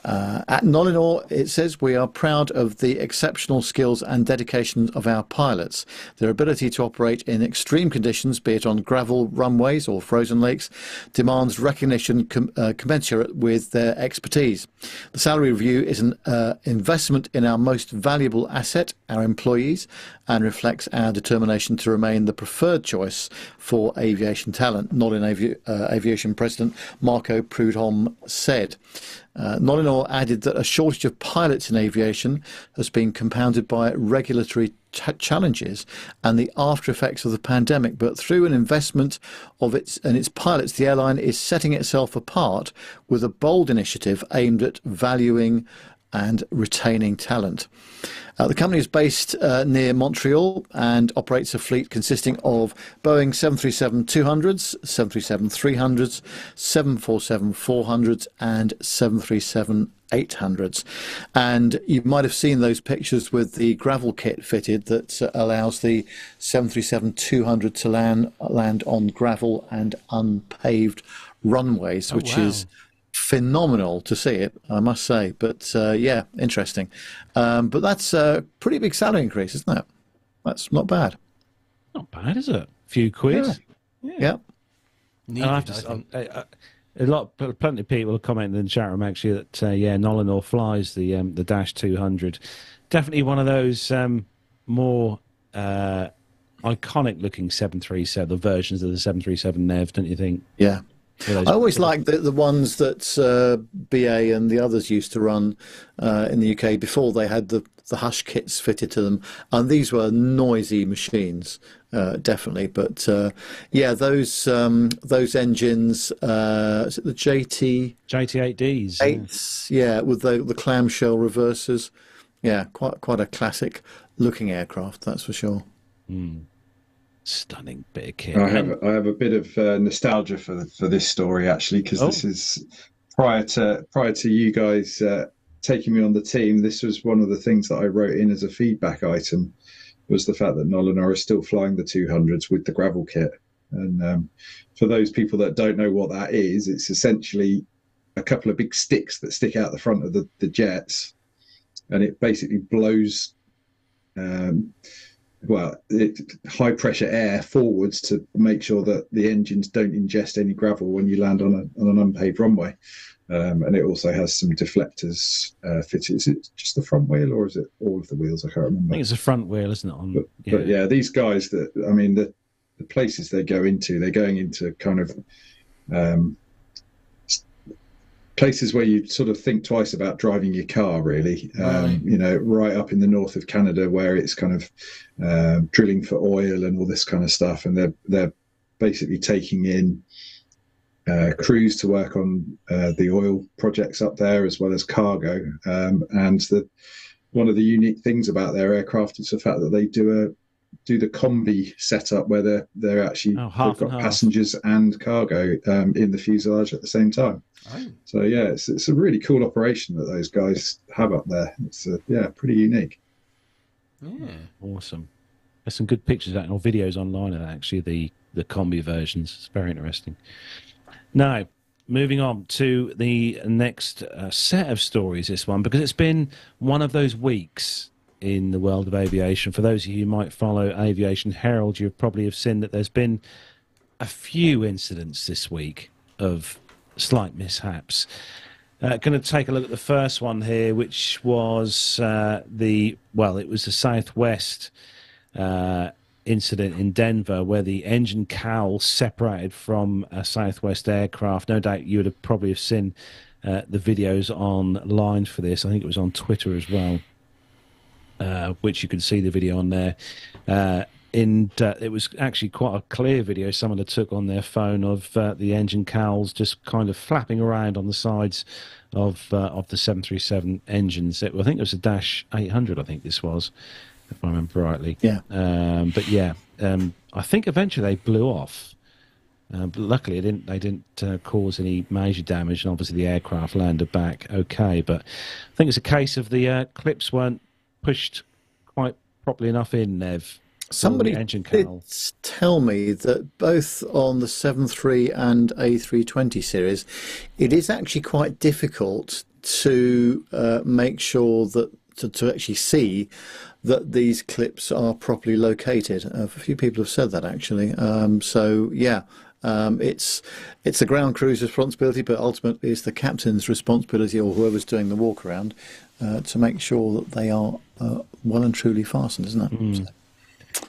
Uh, at Nolinor, it says we are proud of the exceptional skills and dedication of our pilots. Their ability to operate in extreme conditions, be it on gravel runways or frozen lakes, demands recognition com- uh, commensurate with their expertise. The salary review is an uh, investment in our most valuable asset, our employees, and reflects our determination to remain the preferred choice for aviation talent. Nolin Avi- uh, Aviation President Marco Prudhomme said. Uh, Nolinor added that a shortage of pilots in aviation has been compounded by regulatory ch- challenges and the after effects of the pandemic. But through an investment of its and its pilots, the airline is setting itself apart with a bold initiative aimed at valuing and retaining talent. Uh, the company is based uh, near Montreal and operates a fleet consisting of Boeing 737 200s, 737 300s, 747 400s, and 737 800s. And you might have seen those pictures with the gravel kit fitted that uh, allows the 737 200 to land, land on gravel and unpaved runways, Oh, which wow. is phenomenal to see it, I must say. But uh, yeah, interesting. Um, but that's a pretty big salary increase, isn't it? That's not bad. Not bad, is it? A few quid. Yeah. And I have to, Needed, I s- I- I- a lot, pl- plenty of people have commented in the chat room actually that uh, yeah, Nolinor flies the um, the Dash 200. Definitely one of those um, more uh, iconic looking 737, the versions of the 737 Nev, don't you think? Yeah. With those- I always like the, the ones that uh, BA and the others used to run uh, in the UK before they had the, the hush kits fitted to them. And these were noisy machines, uh, definitely. But uh, yeah, those um, those engines, uh, is it the JT JT8Ds. yeah. eights? Yeah, with the, the clamshell reversers. Yeah, quite quite a classic looking aircraft, that's for sure. Stunning bit of kit. I have I have a bit of uh, nostalgia for for this story actually because Oh. this is prior to prior to you guys uh, taking me on the team. This was one of the things that I wrote in as a feedback item was the fact that Nolinor is still flying the 200s with the gravel kit. And um, for those people that don't know what that is, it's essentially a couple of big sticks that stick out the front of the, the jets, and it basically blows um, well, it, high pressure air forwards to make sure that the engines don't ingest any gravel when you land on, a, on an unpaved runway. Um, and it also has some deflectors uh, fitted. Is it just the front wheel or is it all of the wheels? I can't I remember. think it's the front wheel, isn't it? On But yeah. but yeah, these guys that I mean the the places they go into, they're going into kind of um, places where you sort of think twice about driving your car. Really, um, Right. you know, right up in the north of Canada where it's kind of um drilling for oil and all this kind of stuff, and they're they're basically taking in. Uh, crews to work on uh, the oil projects up there as well as cargo, um, and the one of the unique things about their aircraft is the fact that they do a do the combi setup where they're they're actually Oh, half they've got and half. passengers and cargo um, in the fuselage at the same time. Oh. So yeah, it's it's a really cool operation that those guys have up there. It's uh, yeah, pretty unique. Yeah. Awesome. There's some good pictures out or videos online of that, actually the the combi versions. It's very interesting. Now, moving on to the next uh, set of stories. This one because it's been one of those weeks in the world of aviation. For those of you who might follow Aviation Herald, you probably have seen that there's been a few incidents this week of slight mishaps. Uh, going to take a look at the first one here, which was uh, the well, it was the Southwest uh, incident in Denver where the engine cowl separated from a Southwest aircraft. No doubt you would have probably have seen uh, the videos online for this. I think it was on Twitter as well, uh, which you can see the video on there. Uh, and uh, it was actually quite a clear video someone had took on their phone of uh, the engine cowls just kind of flapping around on the sides of uh, of the 737 engines. It, I think it was a Dash 800. I think this was, if I remember rightly. Yeah. Um, but yeah, um, I think eventually they blew off. Uh, but luckily, it didn't. They didn't uh, cause any major damage, and obviously the aircraft landed back okay. But I think it's a case of the uh, clips weren't pushed quite properly enough in, Nev. Somebody engine did kernel. tell me that both on the 7.3 and A320 series, it is actually quite difficult to uh, make sure that to, to actually see that these clips are properly located. Uh, a few people have said that actually. Um, so yeah. Um, it's it's the ground crew's responsibility, but ultimately it's the captain's responsibility, or whoever's doing the walk around, uh, to make sure that they are uh, well and truly fastened, isn't it? So-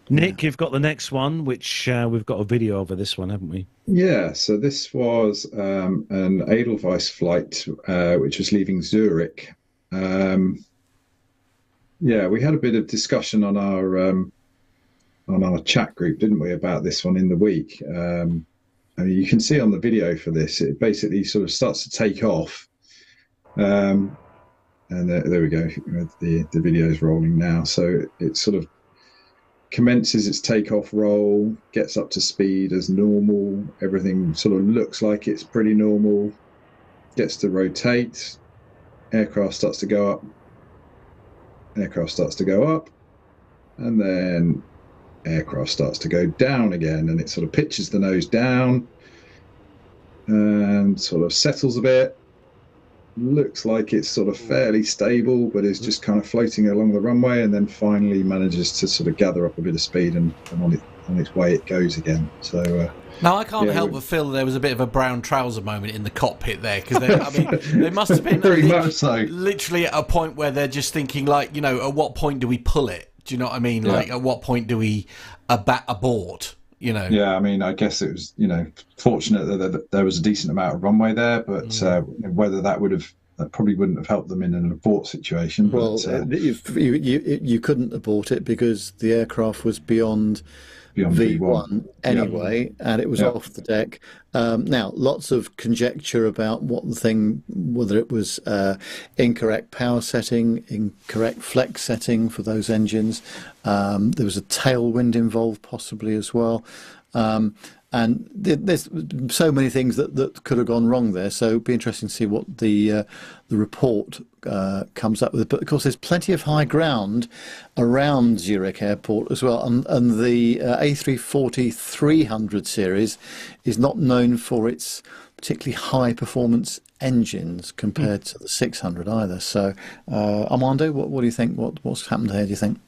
Nick, you've got the next one, which uh, we've got a video over this one, haven't we? Yeah, so this was um, an Edelweiss flight uh, which was leaving Zurich. Um, yeah, we had a bit of discussion on our um, on our chat group, didn't we, about this one in the week? Um, I mean, you can see on the video for this, it basically sort of starts to take off. Um, and there, there we go. The the video is rolling now, so it sort of commences its takeoff roll, gets up to speed as normal. Everything sort of looks like it's pretty normal. Gets to rotate. Aircraft starts to go up. Aircraft starts to go up. And then aircraft starts to go down again. And it sort of pitches the nose down and sort of settles a bit. Looks like it's sort of fairly stable, but is just kind of floating along the runway, and then finally manages to sort of gather up a bit of speed, and, and on, it, on its way it goes again. So uh, Now I can't Yeah, help we- but feel there was a bit of a brown trouser moment in the cockpit there because I mean (laughs) they must have been much so. literally at a point where they're just thinking like you know at what point do we pull it? Do you know what I mean? Yeah. Like at what point do we abat abort? You know? yeah, I mean, I guess it was you know fortunate that, that there was a decent amount of runway there, but uh, whether that would have that probably wouldn't have helped them in an abort situation. Well, but, uh, uh, if you, you you couldn't abort it because the aircraft was beyond beyond V1 V1. anyway, and it was off the deck. Um, now, lots of conjecture about what the thing, whether it was uh, incorrect power setting, incorrect flex setting for those engines. Um, there was a tailwind involved, possibly as well. Um, and there's so many things that, that could have gone wrong there. So it'd be interesting to see what the uh, the report uh, comes up with. But of course, there's plenty of high ground around Zurich Airport as well. And, and the uh, A340 300 series is not known for its particularly high performance engines compared to the 600 either. So, uh, Armando, what, what do you think? What, what's happened here? Do you think?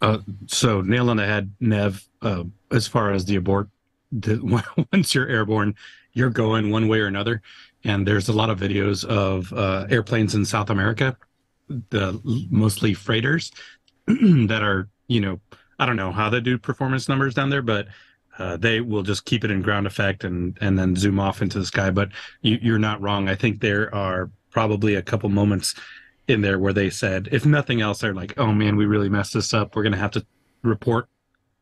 Uh, so nail on the head, Nev. Uh, as far as the abort, the, (laughs) once you're airborne, you're going one way or another. And there's a lot of videos of uh, airplanes in South America, the mostly freighters, (clears throat) that are you know I don't know how they do performance numbers down there, but uh, they will just keep it in ground effect and and then zoom off into the sky. But you, you're not wrong. I think there are probably a couple moments in there where they said, if nothing else, they're like, oh man, we really messed this up. We're going to have to report,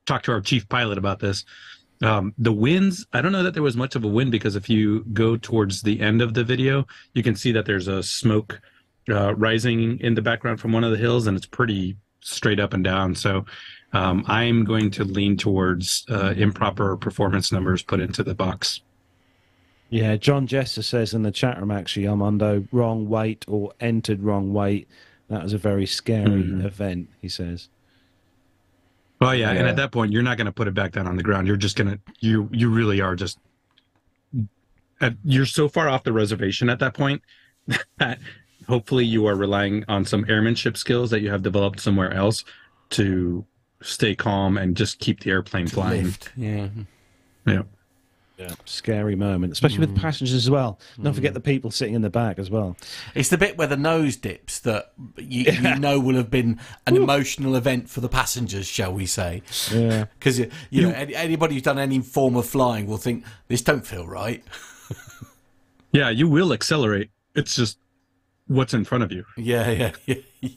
talk to our chief pilot about this. Um, the winds, I don't know that there was much of a wind because if you go towards the end of the video, you can see that there's a smoke uh, rising in the background from one of the hills and it's pretty straight up and down. So um, I'm going to lean towards uh, improper performance numbers put into the box. Yeah, John Jester says in the chat room, actually, Armando, wrong weight or entered wrong weight. That was a very scary Mhm. event, he says. Well, yeah, and at that point, you're not going to put it back down on the ground. You're just going to you you really are just at, you're so far off the reservation at that point (laughs) that hopefully you are relying on some airmanship skills that you have developed somewhere else to stay calm and just keep the airplane flying. Yeah. Yeah. Yeah. Scary moment, especially with hmm. passengers as well. Don't forget hmm. the people sitting in the back as well. It's the bit where the nose dips that you, you know will have been an emotional event for the passengers, shall we say? Yeah. (laughs) Because you, you know any, anybody who's done any form of flying will think this don't feel right. (laughs) Yeah, you will accelerate. It's just what's in front of you. Yeah, yeah, (laughs) yeah.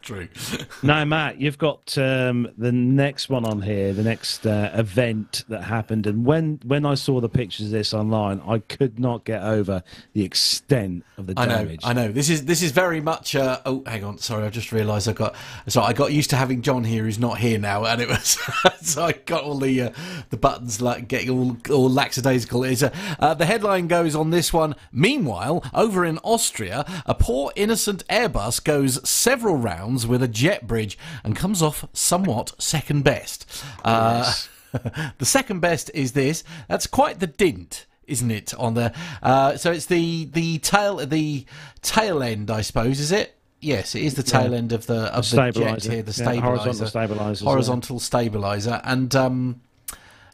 True. (laughs) now, Matt, you've got um, the next one on here, the next uh, event that happened, and when when I saw the pictures of this online, I could not get over the extent of the I know, damage. I know. This is this is very much. Uh, oh, hang on. Sorry, I just realised I got. So I got used to having John here, who's not here now, and it was. (laughs) so I got all the uh, the buttons like getting all all lackadaisical. It's uh, uh, the headline goes on this one. Meanwhile, over in Austria, a poor innocent Airbus goes several rounds rounds with a jet bridge and comes off somewhat second best. Uh, (laughs) the second best is this. That's quite the dint. Isn't it on there? Uh, so it's the the tail the tail end, I suppose. Is it? Yes, it is the tail end of the of the, jet Stabilizer. here. The Yeah, stabilizer, horizontal stabilizer. horizontal stabilizer, and um,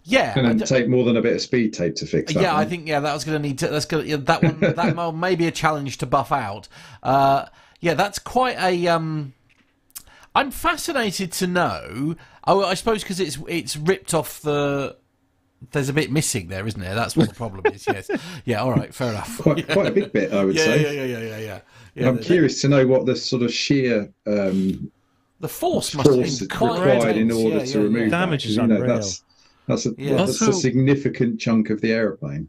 yeah, I Going to take more than a bit of speed tape to fix that. yeah, I think yeah, that was going to need to. That's going to, yeah, that one. that one may be a challenge to buff out. Uh, yeah, that's quite a. Um, I'm fascinated to know. Oh, I suppose because it's it's ripped off the. There's a bit missing there, isn't there? That's what the problem is. Yes. (laughs) Yeah. All right. Fair enough. quite quite a big bit, I would Yeah. say. Yeah. Yeah. Yeah. Yeah. Yeah. yeah. I'm curious to know what the sort of sheer um, the force must force have that's quite required in order Yeah, to yeah, remove yeah. Damage that. is 'cause, you know. That's that's a Yeah. that's Also- a significant chunk of the aeroplane.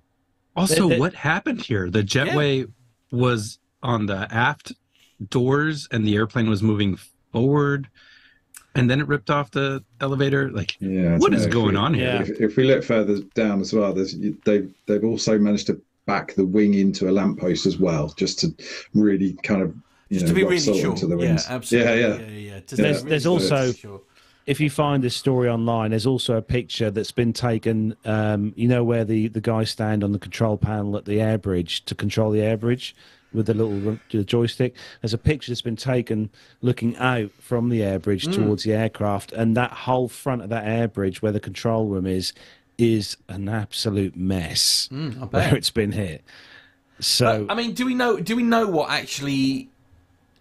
Also, It- it- what happened here? The jetway was on the aft doors, and the airplane was moving forward, and then it ripped off the elevator. Like, Yeah. I what don't is know going we- on here? If, if we look further down as well, there's they've they've also managed to back the wing into a lamppost as well, just to really kind of you Just know to be rock really salt sure. into the yeah, wings. absolutely. Yeah, Yeah. yeah. Yeah. yeah. There's- to there's really also- sure. if you find this story online, there's also a picture that's been taken. Um, you know where the the guys stand on the control panel at the air bridge to control the air bridge with the little the joystick. There's a picture that's been taken looking out from the air bridge towards the aircraft, and that whole front of that air bridge where the control room is is an absolute mess Mm, I bet. where it's been hit. So But, I mean, do we know? Do we know what actually,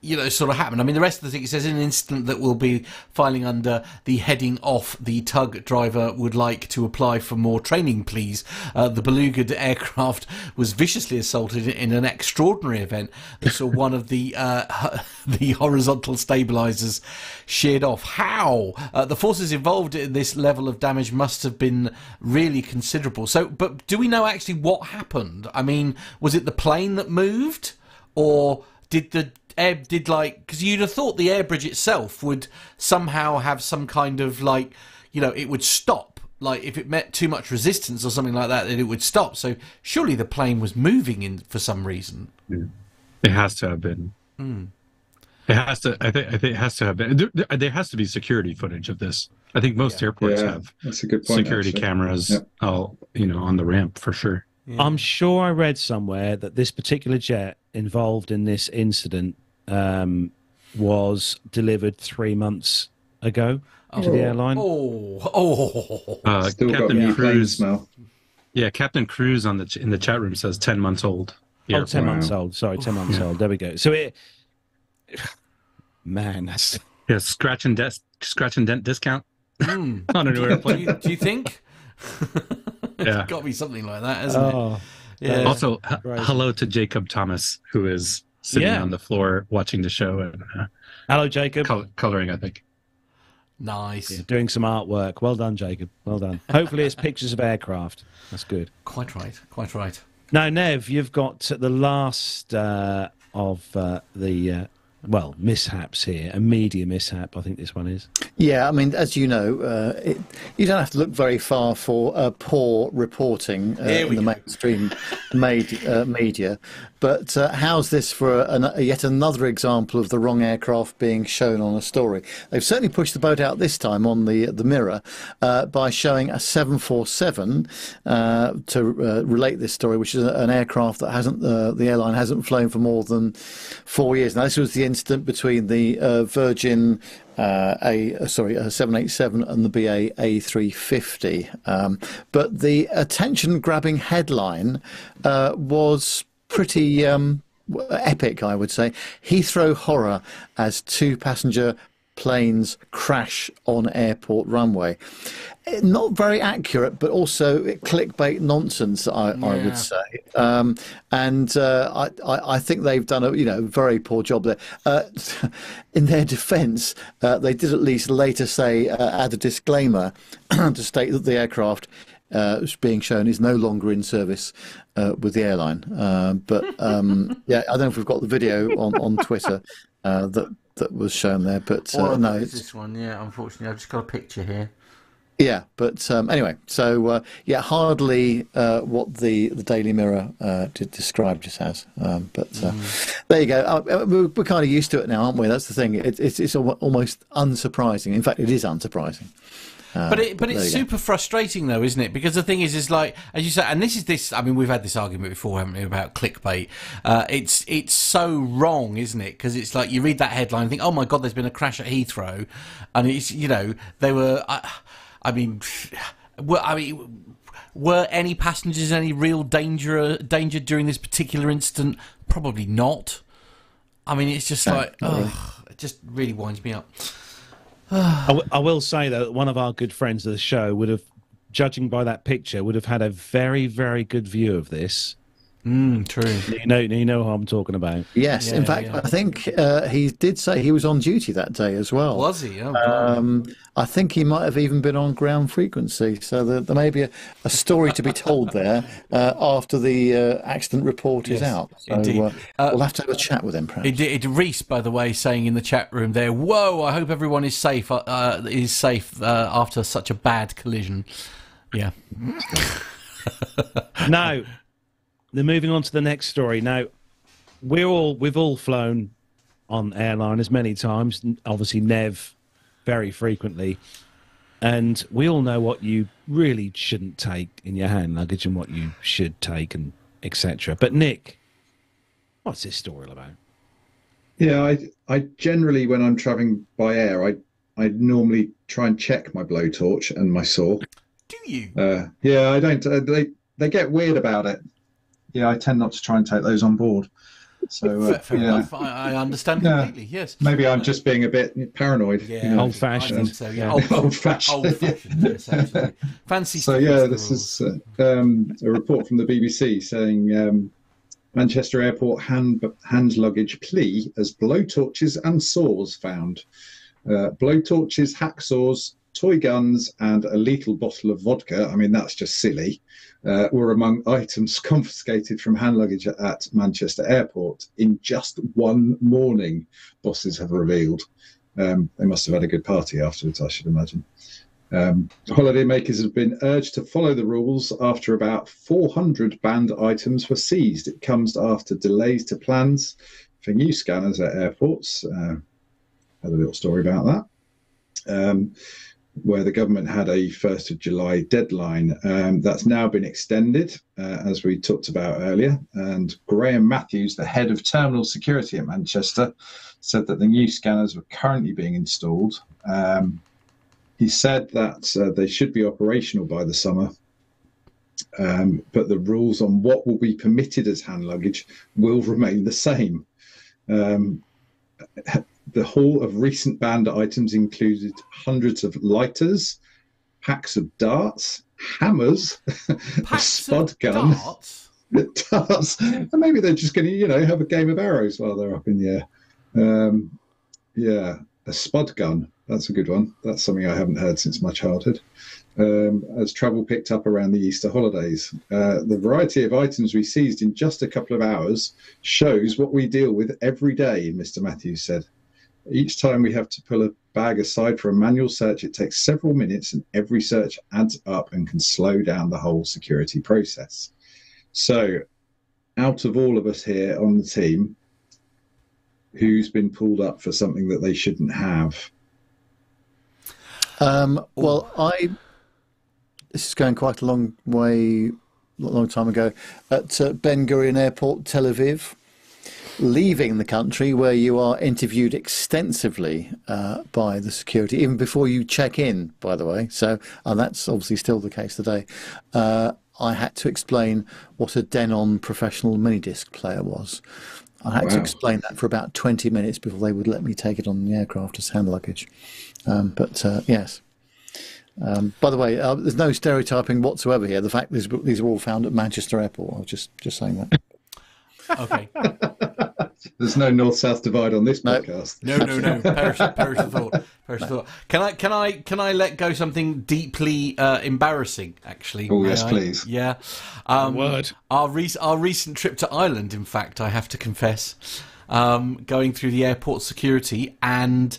you know, sort of happened? I mean, the rest of the thing it says in an instant that we'll be filing under the heading off. The tug driver would like to apply for more training, please. Uh, the beluga aircraft was viciously assaulted in an extraordinary event that saw one of the uh, (laughs) the horizontal stabilizers sheared off. How uh, the forces involved in this level of damage must have been really considerable. So, but do we know actually what happened? I mean, was it the plane that moved, or did the air did like because you'd have thought the air bridge itself would somehow have some kind of like you know it would stop like if it met too much resistance or something like that then it would stop so surely the plane was moving in for some reason It has to have been. Hmm. It has to. I think. I think it has to have been. There, there- there has to be security footage of this. I think most airports Yeah, have that's a good point. security actually. cameras. Yeah. All you know on the ramp for sure. I'm sure I read somewhere that this particular jet involved in this incident um, was delivered three months ago to the airline. oh oh Uh, Still got Captain new plane smell. Yeah, Captain Cruz on the in the chat room says ten months old. Oh, Yeah, 10 Wow. months old. Sorry, 10 months old. There we go. So it. (sighs) Man, that's. yeah, scratch and dent, scratch and dent discount Hmm. (laughs) on a new do, airplane. you, do you think (laughs) Yeah. it's got to be something like that hasn't Oh, it yeah Also, h- hello to Jacob Thomas, who is sitting Yeah. on the floor watching the show and uh, hello, Jacob. col- coloring. I think. nice Yeah, doing some artwork. Well done, Jacob. Well done. Hopefully, it's pictures of aircraft. That's good. quite right quite right Now, Nev, you've got the last uh, of uh, the uh, well mishaps here, a media mishap. I think this one is. Yeah, I mean, as you know, uh, it, you don't have to look very far for uh, poor reporting uh, in the go. mainstream (laughs) made, uh, media. But uh, how's this for a, an, yet another example of the wrong aircraft being shown on a story? They've certainly pushed the boat out this time on the the mirror uh, by showing a 747 uh, to uh, relate this story, which is an aircraft that hasn't uh, the airline hasn't flown for more than four years. Now, this was the incident between the uh, Virgin uh, a uh, sorry a 787 and the BA A350. Um, but the attention-grabbing headline uh, was pretty um, epic, I would say. Heathrow horror as two passenger planes crash on airport runway. Eh, Not very accurate, but also clickbait nonsense. I, I would say, um, and uh, I, I, I think they've done a you know very poor job there. Uh, (laughs) in their defence, uh, they did at least later say uh, add a disclaimer (clears throat) to state that the aircraft. Uh, being shown is no longer in service uh, with the airline, uh, but um, (laughs) yeah, I don't know if we've got the video on on Twitter uh, that that was shown there, but uh, no, it's, this one yeah unfortunately i've just got a picture here Yeah, but um, anyway, so uh, yeah, hardly uh, what the, the Daily Mirror uh, did described it as. Um, but uh, there you go. We're, we're kind of used to it now, aren't we? That's the thing. It, it's it's almost unsurprising. In fact, it is unsurprising. Uh, But it, but it's you go. super frustrating though, isn't it? Because the thing is, is like as you said, and this is this. I mean, we've had this argument before, haven't we, about clickbait? Uh, it's it's so wrong, isn't it? Because it's like you read that headline, and think, oh my god, there's been a crash at Heathrow, and it's you know they were. I, I mean, (sighs) were, I mean, were any passengers in any real danger danger during this particular incident? Probably not. I mean, it's just like, not really. it just really winds me up. I, w- I will say that one of our good friends of the show would have, judging by that picture, would have had a very, very good view of this. Mm, true. You know, you know who I'm talking about. Yes, in fact, yeah. I think uh, he did say he was on duty that day as well. Was he? Oh, Um, I think he might have even been on ground frequency. So there, there may be a, a story to be told there (laughs) uh, after the uh, accident report is Yes, out. So indeed. uh, Uh, we'll have to have a chat with him, perhaps. It, it, Reese, by the way, saying in the chat room there, "Whoa! I hope everyone is safe. Uh, is safe uh, after such a bad collision." Yeah. (laughs) now, they're moving on to the next story. Now, we're all we've all flown on airliners many times. Obviously, Nev very frequently, and we all know what you really shouldn't take in your hand luggage and what you should take and etc. But Nick, what's this story all about? Yeah, I I generally when I'm traveling by air, I I normally try and check my blowtorch and my saw. Do you? Uh, yeah, I don't. Uh, they they get weird about it. Yeah, I tend not to try and take those on board. So uh, fair fair yeah, enough. I, I understand Yeah. completely. Yes. maybe I'm just being a bit paranoid. you Yeah. know. Old-fashioned. So. Yeah. Yeah. Old, Old-fashioned, Old fashioned. Yes. Fancy. So yeah, this is uh, um, a report from the BBC saying um, Manchester Airport hand hand luggage plea as blowtorches and saws found. Uh, blowtorches, hacksaws, toy guns, and a lethal bottle of vodka. I mean, that's just silly. Uh, were among items (laughs) confiscated from hand luggage at, Manchester Airport in just one morning. Bosses have revealed. Um, they must have had a good party afterwards, I should imagine. Um, holidaymakers have been urged to follow the rules after about 400 banned items were seized. It comes after delays to plans for new scanners at airports. Uh, had a little story about that. Um, where the government had a 1st of July deadline. Um, that's now been extended, uh, as we talked about earlier. And Graham Matthews, the head of terminal security at Manchester, said that the new scanners were currently being installed. Um, he said that uh, they should be operational by the summer, um, but the rules on what will be permitted as hand luggage will remain the same. The haul of recent banned items included hundreds of lighters, packs of darts, hammers, (laughs) a spud gun, darts? (laughs) darts, and maybe they're just going to, you know, have a game of arrows while they're up in the air. Um, yeah, a spud gun. That's a good one. That's something I haven't heard since my childhood. Um, as travel picked up around the Easter holidays, uh, the variety of items we seized in just a couple of hours shows what we deal with every day. Mr. Matthews said. Each time we have to pull a bag aside for a manual search, it takes several minutes, and every search adds up and can slow down the whole security process. So, out of all of us here on the team, who's been pulled up for something that they shouldn't have? Um, well, I. This is going quite a long way, a long time ago, at uh, Ben Gurion Airport, Tel Aviv, leaving the country where you are interviewed extensively uh, by the security, even before you check in, by the way. So, and that's obviously still the case today. Uh, I had to explain what a Denon professional mini disc player was. I had to explain that for about 20 minutes before they would let me take it on the aircraft as hand luggage. Um, but uh, yes. Um, by the way, uh, there's no stereotyping whatsoever here. The fact these, these are all found at Manchester Airport. I was just just saying that. Okay. (laughs) There's no north-south divide on this No. podcast. No, no, no. Perish, perish of thought. Perish of thought. Can I, can I, can I let go something deeply uh, embarrassing? Actually. Oh, yes, I? please. Yeah. Um, Word. Our rec- our recent trip to Ireland, in fact, I have to confess, um, going through the airport security and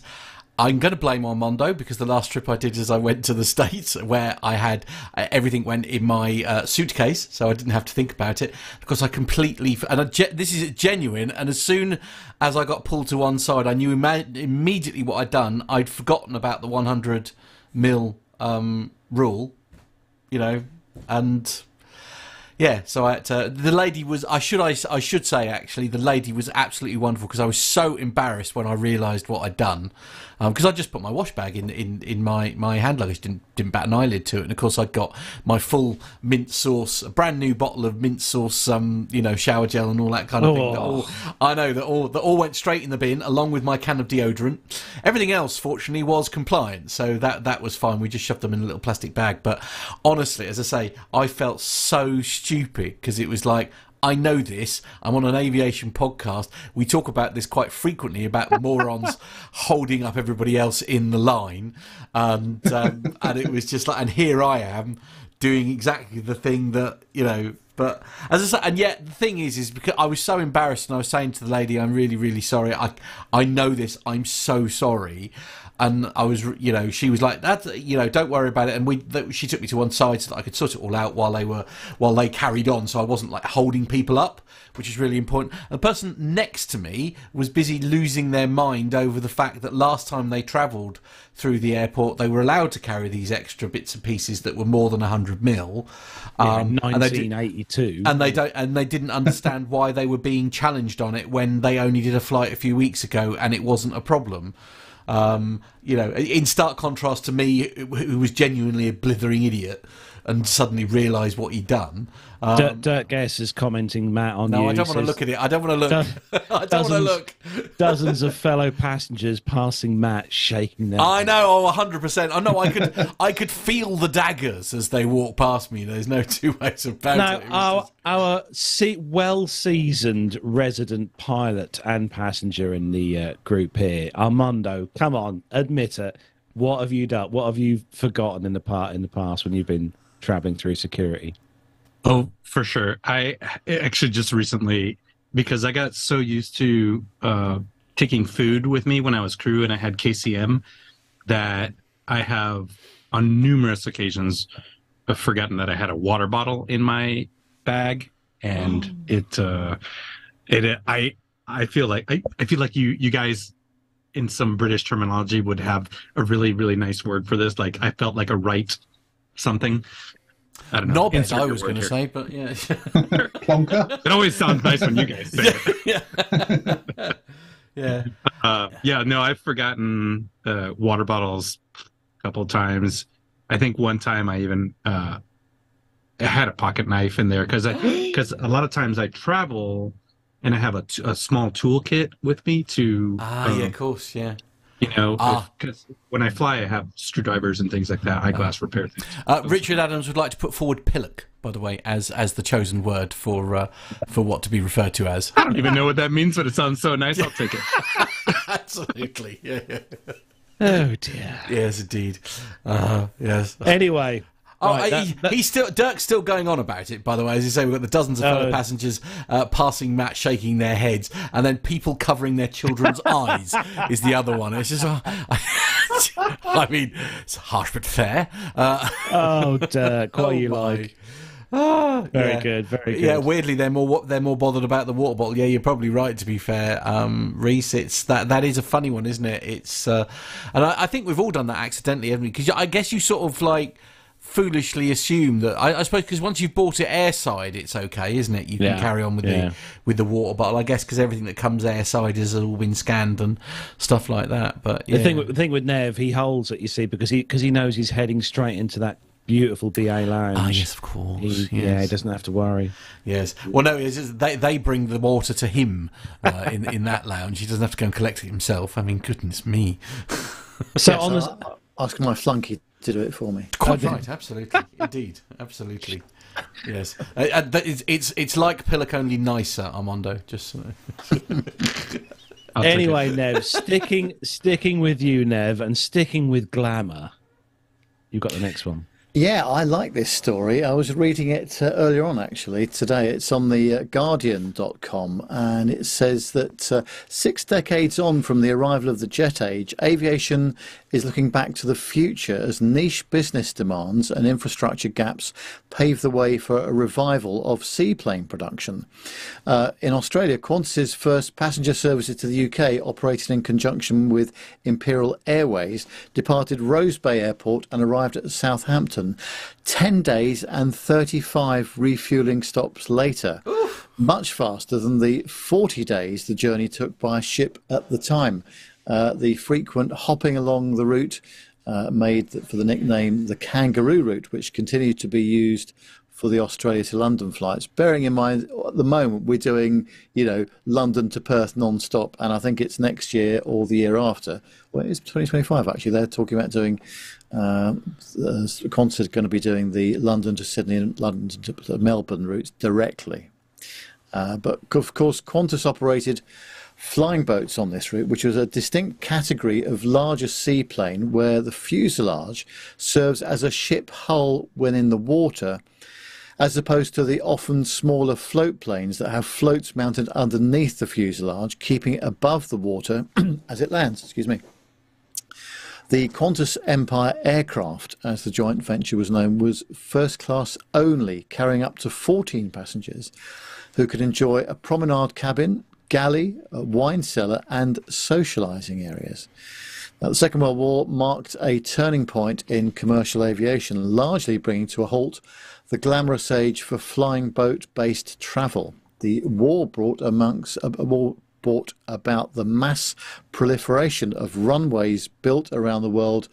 I'm going to blame Armando because the last trip I did is I went to the (laughs) States where I had uh, everything went in my uh, suitcase, so I didn't have to think about it because I completely, and I, ge- this is genuine. And as soon as I got pulled to one side, I knew ima- immediately what I'd done. I'd forgotten about the 100 mil um, rule, you know, and yeah, so I to, the lady was I should I, I should say actually the lady was absolutely wonderful because I was so embarrassed when I realised what I'd done because I just put my wash bag in, in, in my, my hand luggage didn't didn't bat an eyelid to it. And of course I'd got my full mint sauce a brand new bottle of mint sauce um you know shower gel and all that kind of thing that all, I know that all that all went straight in the bin along with my can of deodorant. Everything else fortunately was compliant. So that that was fine. We just shoved them in a little plastic bag. But honestly as I say I felt so stupid because it was like I know this. I'm on an aviation podcast. We talk about this quite frequently about morons (laughs) holding up everybody else in the line, and um, (laughs) and it was just like, and here I am doing exactly the thing that you know. But as I said, and yet the thing is, is because I was so embarrassed, and I was saying to the lady, "I'm really, really sorry. I I know this. I'm so sorry." And I was, you know, she was like, "That, you know, don't worry about it." And we, th- she took me to one side so that I could sort it all out while they were, while they carried on, so I wasn't like holding people up, which is really important. The person next to me was busy losing their mind over the fact that last time they travelled through the airport, they were allowed to carry these extra bits and pieces that were more than hundred mil. Um, and they did- 1982. and they don't and they didn't understand (laughs) why they were being challenged on it when they only did a flight a few weeks ago and it wasn't a problem um, you know in stark contrast to me who was genuinely a blithering idiot and suddenly realised what he'd done um, Dirk, Dirk Guess is commenting, Matt, on no you. I don't want to look at it I don't want to look Do- (laughs) I don't want to look (laughs) Dozens of fellow passengers passing Matt, shaking their. I know, Oh, 100%. I know. I could, (laughs) I could feel the daggers as they walk past me. There's no two ways about No, it. It our just- our se- well-seasoned resident pilot and passenger in the uh, group here, Armando. Come on, admit it. What have you done? What have you forgotten in the part in the past when you've been traveling through security? Oh, for sure. I actually just recently, because I got so used to uh, taking food with me when I was crew and I had KCM, that I have on numerous occasions uh, forgotten that I had a water bottle in my bag, and it, uh, it, I, I feel like I, I feel like you, you guys. In some British terminology, would have a really, really nice word for this. Like I felt like a right something. I don't know. Knobbed, I was going to say, but yeah. (laughs) Plonker. It always sounds nice when you guys say it. (laughs) yeah. (laughs) yeah. Uh, yeah, no, I've forgotten uh, water bottles a couple times. I think one time I even uh, I had a pocket knife in there because I (gasps) because a lot of times I travel and I have a, t- a small toolkit with me to Ah, yeah, um, of course, yeah. You know Ah. because when I fly I have screwdrivers and things like that eyeglass repair things. Uh, Richard Adams would like to put forward pillock, by the way, as as the chosen word for uh, for what to be referred to as. I don't even know what that means, but it sounds so nice. I'll take it. (laughs) Absolutely, yeah, yeah. Oh dear. yes, indeed. Uh, yes. Anyway, Oh, right, he, that- that- he's still Dirk's still going on about it. By the way, as you say, we've got the dozens of fellow Oh. passengers uh, passing Matt, shaking their heads, and then people covering their children's (laughs) eyes is the other one. It's just, uh, (laughs) I mean, it's harsh but fair. Uh, oh, (laughs) Dirk, what oh are you my. like? Ah, Very yeah. good, very good. Yeah, weirdly, they're more they're more bothered about the water bottle. Yeah, you're probably right. To be fair, um, Reese, it's that that is a funny one, isn't it? It's uh, and I, I think we've all done that accidentally, haven't we? Because I guess you sort of like foolishly assume that I, I suppose because once you've bought it airside, it's okay, isn't it? You can Yeah, carry on with yeah. the with the water bottle. I guess because everything that comes airside has all been scanned and stuff like that. But yeah. The thing, with- the thing with Nev, he holds it, you see, because he because he knows he's heading straight into that beautiful BA lounge. Ah, yes, of course. He- yes. Yeah, he doesn't have to worry. Yes. Well, no, it's just they they bring the water to him uh, in in that lounge. He doesn't have to go and collect it himself. I mean, goodness me. (laughs) So on the Asking my flunky to do it for me. Quite right. Absolutely. (laughs) Indeed. Absolutely. Yes. Uh, uh, that is- it's it's like Pillock only nicer, Armando. Just I'll take it. anyway, Nev, sticking sticking with you, Nev, and sticking with glamour. You got the next one. Yeah, I like this story. I was reading it uh, earlier on, actually, today. It's on the uh, Guardian.com, and it says that uh, six decades on from the arrival of the jet age, aviation is looking back to the future as niche business demands and infrastructure gaps pave the way for a revival of seaplane production. Uh, in Australia, Qantas's first passenger services to the UK, operated in conjunction with Imperial Airways, departed Rose Bay Airport and arrived at Southampton 10 days and 35 refueling stops later. Much faster than the 40 days the journey took by ship at the time. Uh, the frequent hopping along the route uh, made for the nickname the Kangaroo Route, which continued to be used for the Australia to London flights. Bearing in mind, at the moment we're doing, you know, London to Perth non-stop, and I think it's next year or the year after. Well, it's 2025 actually. They're talking about doing. Um, the Qantas is going to be doing the London to Sydney and London to Melbourne routes directly. Uh, but of course, Qantas operated flying boats on this route, which was a distinct category of larger seaplane where the fuselage serves as a ship hull when in the water, as opposed to the often smaller float planes that have floats mounted underneath the fuselage, keeping it above the water (clears throat) as it lands. Excuse me. The Qantas Empire aircraft, as the joint venture was known, was first class only, carrying up to 14 passengers who could enjoy a promenade cabin galley, wine cellar, and socialising areas. Now, the Second World War marked a turning point in commercial aviation, largely bringing to a halt the glamorous age for flying boat-based travel. The war brought amongst a war about the mass proliferation of runways built around the world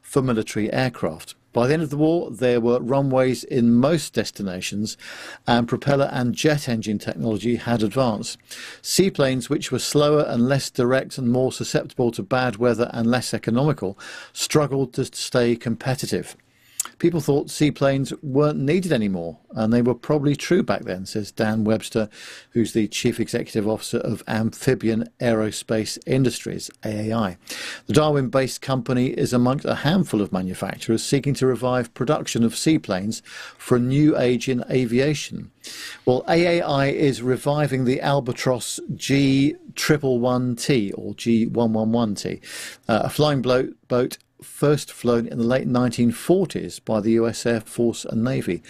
for military aircraft. By the end of the war, there were runways in most destinations, and propeller and jet engine technology had advanced. Seaplanes, which were slower and less direct and more susceptible to bad weather and less economical, struggled to stay competitive. People thought seaplanes weren't needed anymore, and they were probably true back then, says Dan Webster, who's the Chief Executive Officer of Amphibian Aerospace Industries, AAI. The Darwin based company is amongst a handful of manufacturers seeking to revive production of seaplanes for a new age in aviation. Well, AAI is reviving the Albatross G. Triple One T or G111T, uh, a flying boat first flown in the late 1940s by the US Air Force and Navy.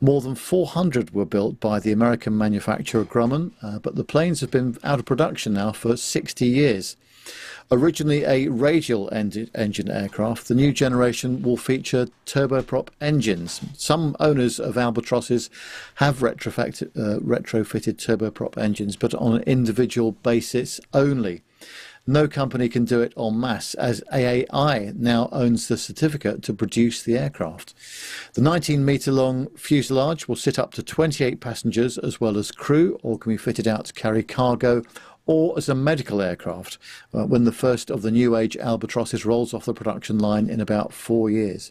More than 400 were built by the American manufacturer Grumman, uh, but the planes have been out of production now for 60 years. Originally a radial en- engine aircraft, the new generation will feature turboprop engines. Some owners of Albatrosses have uh, retrofitted turboprop engines, but on an individual basis only. No company can do it en masse, as AAI now owns the certificate to produce the aircraft. The 19 metre long fuselage will sit up to 28 passengers as well as crew, or can be fitted out to carry cargo or as a medical aircraft uh, when the first of the new age albatrosses rolls off the production line in about four years.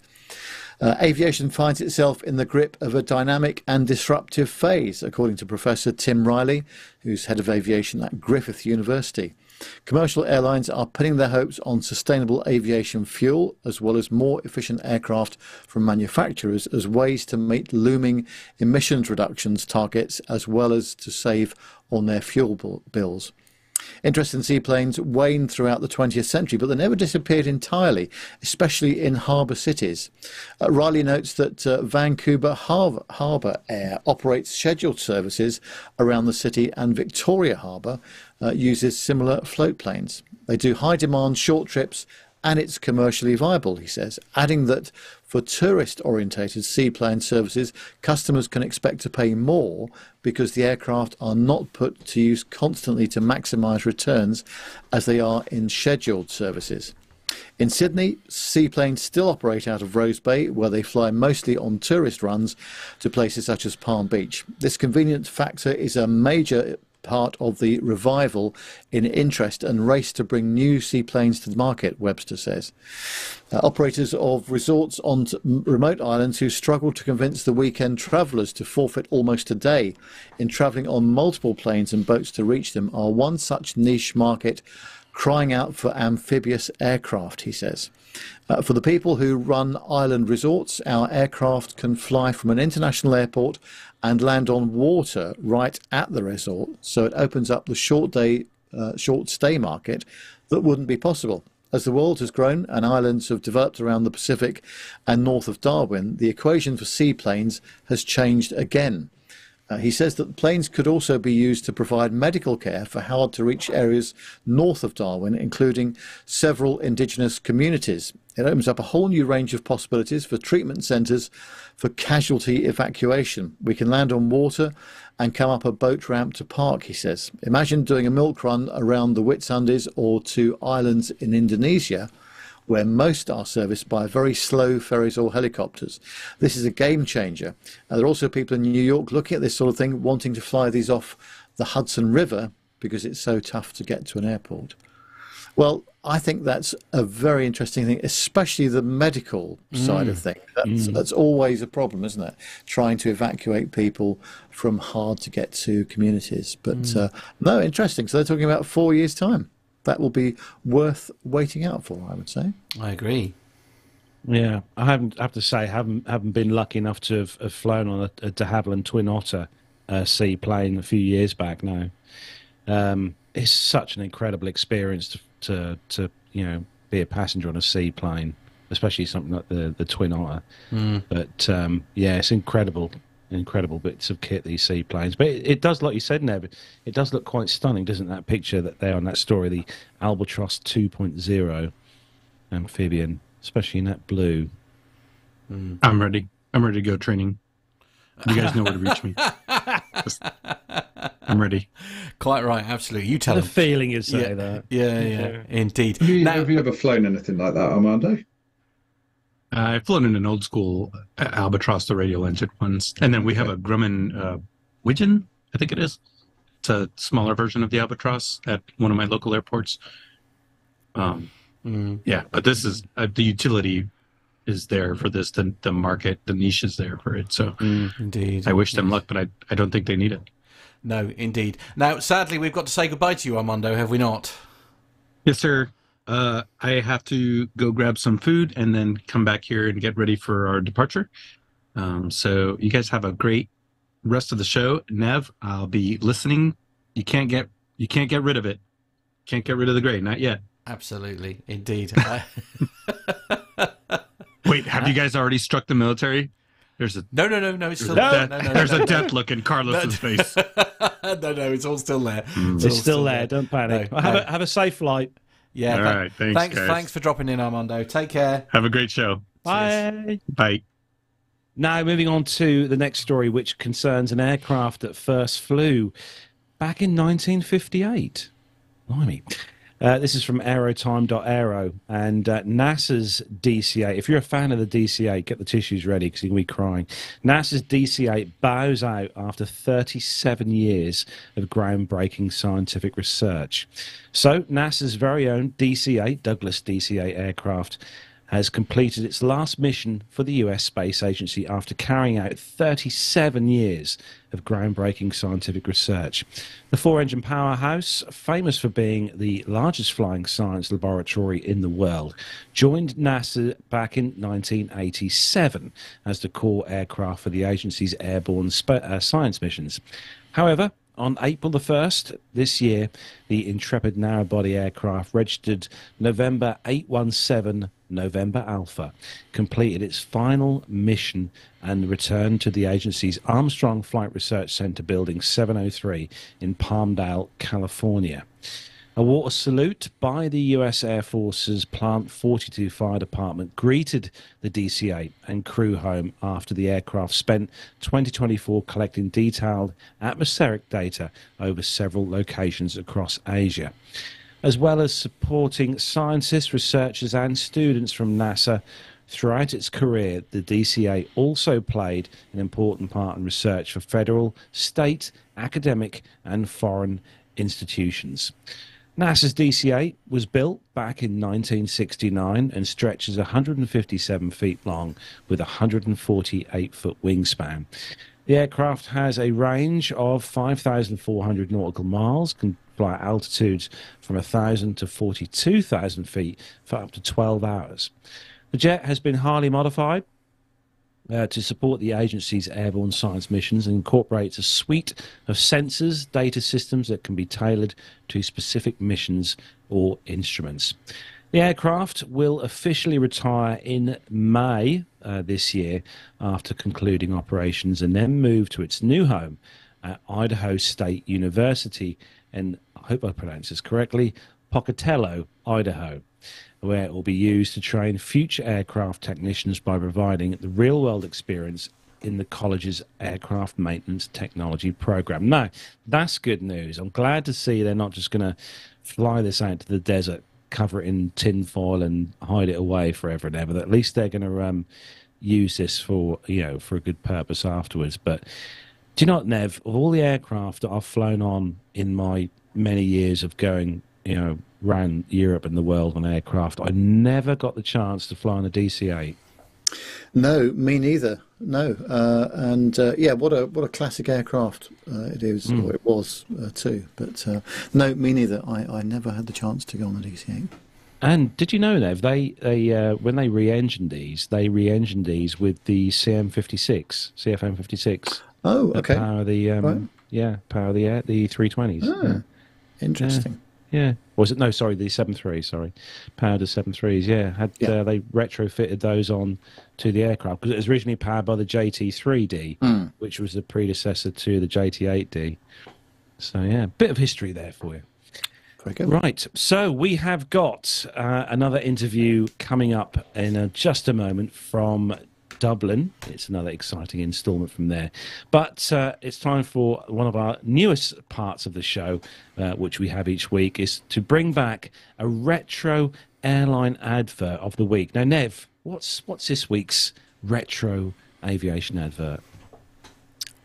Uh, aviation finds itself in the grip of a dynamic and disruptive phase, according to Professor Tim Ryley, who's head of aviation at Griffith University. Commercial airlines are pinning their hopes on sustainable aviation fuel as well as more efficient aircraft from manufacturers as ways to meet looming emissions reductions targets as well as to save on their fuel bills. Interest in seaplanes waned throughout the 20th century, but they never disappeared entirely, especially in harbour cities. Uh, Ryley notes that uh, Vancouver Harbour, Harbour Air operates scheduled services around the city, and Victoria Harbour uh, uses similar float planes. They do high demand short trips and it's commercially viable, he says, adding that for tourist orientated seaplane services, customers can expect to pay more because the aircraft are not put to use constantly to maximise returns as they are in scheduled services. In Sydney, seaplanes still operate out of Rose Bay, where they fly mostly on tourist runs to places such as Palm Beach. This convenience factor is a major part of the revival in interest and race to bring new seaplanes to the market, Webster says. Uh, operators of resorts on remote islands who struggle to convince the weekend travellers to forfeit almost a day in travelling on multiple planes and boats to reach them are one such niche market crying out for amphibious aircraft, he says. Uh, for the people who run island resorts, our aircraft can fly from an international airport and land on water right at the resort, so it opens up the short day, uh, short stay market that wouldn't be possible. As the world has grown and islands have developed around the Pacific and north of Darwin, the equation for seaplanes has changed again. Uh, he says that planes could also be used to provide medical care for hard to reach areas north of Darwin, including several indigenous communities. It opens up a whole new range of possibilities for treatment centres for casualty evacuation. We can land on water and come up a boat ramp to park, he says. Imagine doing a milk run around the Whitsundays or to islands in Indonesia where most are serviced by very slow ferries or helicopters. This is a game changer. And there are also people in New York looking at this sort of thing, wanting to fly these off the Hudson River because it's so tough to get to an airport. Well, I think that's a very interesting thing, especially the medical side of mm. things. That's, mm. that's always a problem, isn't it? Trying to evacuate people from hard to get to communities. But mm. uh, no, interesting. So they're talking about four years' time. That will be worth waiting out for, I would say. I agree. Yeah, I haven't I have to say haven't haven't been lucky enough to have, have flown on a, a de Havilland Twin Otter uh, seaplane a few years back now. Um, it's such an incredible experience to, to to you know be a passenger on a seaplane, especially something like the the Twin Otter. But um, yeah, it's incredible, incredible bits of kit these seaplanes. But it, it does, like you said, Nev, it does look quite stunning, doesn't that picture that there on that story, the Albatross 2.0 um, amphibian, especially in that blue. Mm. I'm ready. I'm ready to go training. You guys know where to reach me. (laughs) Just- I'm ready. Quite right, absolutely. You tell The them. feeling is say yeah, that. yeah, yeah, indeed. Have you, Now, have you ever flown anything like that, Armando? Uh, I've flown in an old school uh, Albatross, the radial engine ones, and then we have a Grumman uh, Widgeon, I think it is. It's a smaller version of the Albatross at one of my local airports. Um, mm, yeah, but this is uh, the utility is there for this. The the market, the niche is there for it. So indeed. I wish them yes. luck, but I I don't think they need it. No, indeed. Now, sadly, we've got to say goodbye to you, Armando, have we not? Yes, sir. Uh, I have to go grab some food and then come back here and get ready for our departure. Um, so you guys have a great rest of the show. Nev, I'll be listening. You can't get you can't get rid of it. Can't get rid of the gray, not yet. Absolutely, indeed. (laughs) (laughs) Wait, have you guys already struck the military? There's a no, no, no, no. It's still a, there. death, No, no, there's no, a no. death look in Carlos's face. (laughs) no, no, it's all still there. It's all still there. Don't panic. No, have, no. a, have a safe flight. Yeah. All tha- right, thanks, thanks, guys. thanks for dropping in, Armando. Take care. Have a great show. Bye. Bye. Now, moving on to the next story, which concerns an aircraft that first flew back in 1958. Blimey. Uh, this is from aerotime.aero and uh, NASA's DC-8. If you're a fan of the DC-8, get the tissues ready because to be crying. NASA's DC-8 bows out after 37 years of groundbreaking scientific research. So, NASA's very own DC-8, Douglas DC-8 aircraft, has completed its last mission for the US Space Agency after carrying out 37 years of groundbreaking scientific research. The four engine powerhouse, famous for being the largest flying science laboratory in the world, joined NASA back in 1987 as the core aircraft for the agency's airborne uh, science missions. However, on April the 1st this year, the Intrepid narrowbody aircraft registered November 817 November Alpha completed its final mission and returned to the agency's Armstrong Flight Research Center Building 703 in Palmdale, California. A water salute by the U.S. Air Force's Plant 42 Fire Department greeted the DC 8 and crew home after the aircraft spent 2024 collecting detailed atmospheric data over several locations across Asia. As well as supporting scientists, researchers, and students from NASA throughout its career, the DC-8 also played an important part in research for federal, state, academic, and foreign institutions. NASA's DC-8 was built back in 1969 and stretches 157 feet long with a 148-foot wingspan. The aircraft has a range of 5,400 nautical miles, can fly at altitudes from 1,000 to 42,000 feet for up to 12 hours. The jet has been highly modified uh, to support the agency's airborne science missions and incorporates a suite of sensors, data systems that can be tailored to specific missions or instruments. The aircraft will officially retire in May uh, this year after concluding operations and then move to its new home at Idaho State University, and I hope I pronounce this correctly, Pocatello, Idaho where it will be used to train future aircraft technicians by providing the real world experience in the college's aircraft maintenance technology program. Now, that's good news. I'm glad to see they're not just going to fly this out to the desert, cover it in tinfoil, and hide it away forever and ever. At least they're going to um, use this for you know for a good purpose afterwards. But do you know what, Nev? Of all the aircraft that I've flown on in my many years of going, you know, ran Europe and the world on aircraft. I never got the chance to fly on a DC-8. No, me neither. No, uh, and uh, yeah, what a what a classic aircraft uh, it is, Mm. or it was uh, too. But uh, no, me neither. I, I never had the chance to go on the DC-8. And did you know, Nev? They they uh, when they re-engined these, they re-engined these with the CM56, CFM56. Oh, okay. Power the um, Right. yeah, power the air, the 320s. Ah, yeah. Interesting. Yeah. Was it no? Sorry, the seven three. Sorry, powered the seven threes. Yeah, had Yeah. Uh, they retrofitted those on to the aircraft because it was originally powered by the JT3D, Hmm. which was the predecessor to the JT8D. So yeah, bit of history there for you. Good. Right. So we have got uh, another interview coming up in uh, just a moment from Dublin. It's another exciting instalment from there. But uh, it's time for one of our newest parts of the show, uh, which we have each week, is to bring back a retro airline advert of the week. Now, Nev, what's what's this week's retro aviation advert?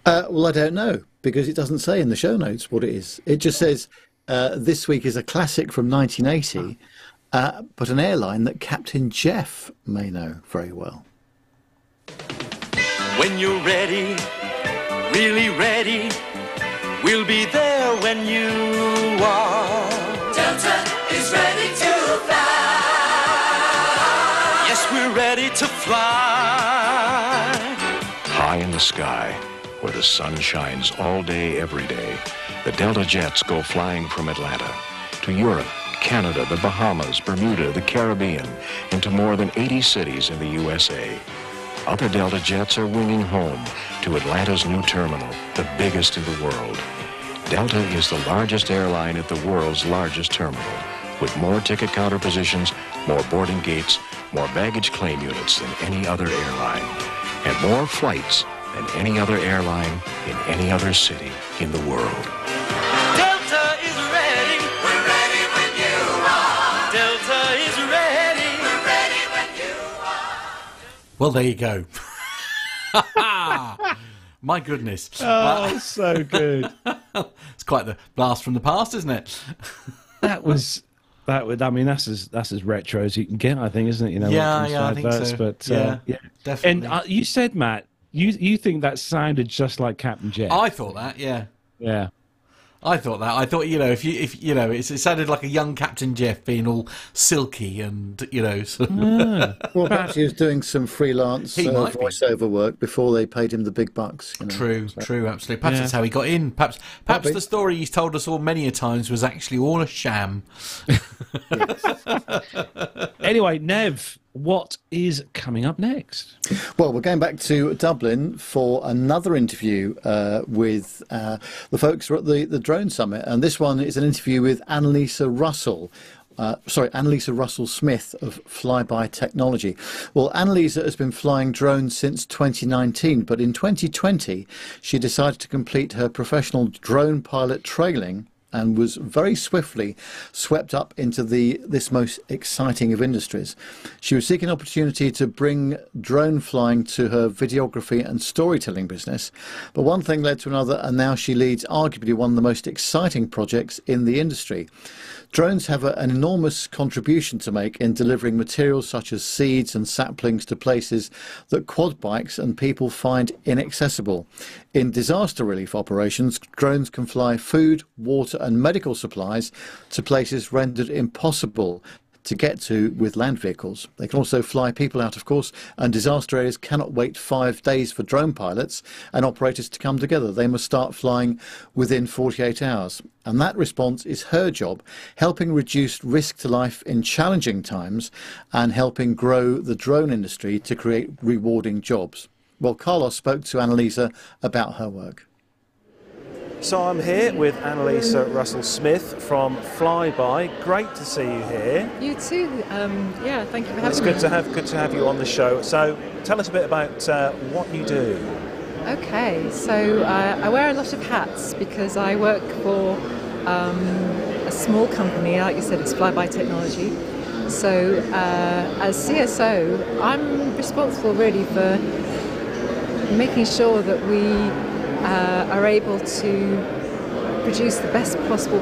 Uh, well, I don't know because it doesn't say in the show notes what it is. It just says uh, this week is a classic from 1980, uh, but an airline that Captain Jeff may know very well. When you're ready, really ready, we'll be there when you are. Delta is ready to fly. Yes, we're ready to fly. High in the sky, where the sun shines all day, every day, the Delta jets go flying from Atlanta to Europe, Canada, the Bahamas, Bermuda, the Caribbean, into more than 80 cities in the USA. Other Delta jets are winging home to Atlanta's new terminal, the biggest in the world. Delta is the largest airline at the world's largest terminal, with more ticket counter positions, more boarding gates, more baggage claim units than any other airline, and more flights than any other airline in any other city in the world. Well, there you go. (laughs) My goodness. Oh, so good. (laughs) it's quite the blast from the past, isn't it? that was that would I mean that's as that's as retro as you can get I think isn't it you know Yeah, yeah, I think adverts, so. but Yeah, uh, yeah definitely. and uh, you said Matt you you think that sounded just like Captain Jeff I thought that, yeah. yeah I thought that. I thought, you know, if you, if you know, it's, it sounded like a young Captain Jeff being all silky and, you know, sort of, Ah. (laughs) Well, perhaps he was doing some freelance uh, might be. voiceover work before they paid him the big bucks. You know? true, So- true, absolutely. Perhaps Yeah. that's how he got in. Perhaps, perhaps be. the story he's told us all many a times was actually all a sham. (laughs) anyway Nev what is coming up next Well, we're going back to Dublin for another interview uh, with uh, the folks at the, the Drone Summit. And this one is an interview with Annalisa Russell. Uh, sorry, Annalisa Russell Smith of Flyby Technology. Well, Annalisa has been flying drones since 2019, but in 2020, she decided to complete her professional drone pilot training and was very swiftly swept up into the this most exciting of industries. She was seeking opportunity to bring drone flying to her videography and storytelling business, but one thing led to another, and now she leads arguably one of the most exciting projects in the industry. Drones have an enormous contribution to make in delivering materials such as seeds and saplings to places that quad bikes and people find inaccessible. In disaster relief operations, drones can fly food, water, and medical supplies to places rendered impossible to get to with land vehicles. They can also fly people out, of course, and disaster areas cannot wait five days for drone pilots and operators to come together. They must start flying within 48 hours. And that response is her job, helping reduce risk to life in challenging times and helping grow the drone industry to create rewarding jobs. Well, Carlos spoke to Annalisa about her work. So I'm here with Annalisa Russell Smith from Flyby. Great to see you here. You too. Um, yeah, thank you for having It's me. good to have good to have you on the show. So tell us a bit about uh, what you do. Okay, so uh, I wear a lot of hats because I work for um, a small company. Like you said, it's Flyby Technology. So uh, as CSO, I'm responsible really for making sure that we uh, are able to produce the best possible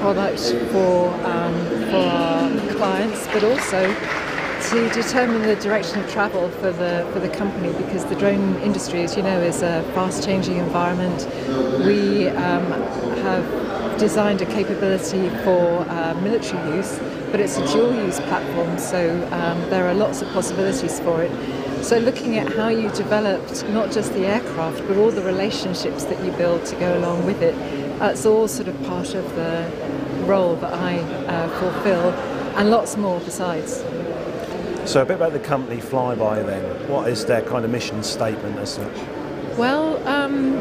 product for um, for our clients, but also to determine the direction of travel for the for the company because the drone industry, as you know, is a fast-changing environment. We um, have designed a capability for uh, military use, but it's a dual-use platform, so um, there are lots of possibilities for it. So looking at how you developed not just the aircraft, but all the relationships that you build to go along with it, that's all sort of part of the role that I uh, fulfill, and lots more besides. So a bit about the company Flyby then. What is their kind of mission statement as such? Well, um,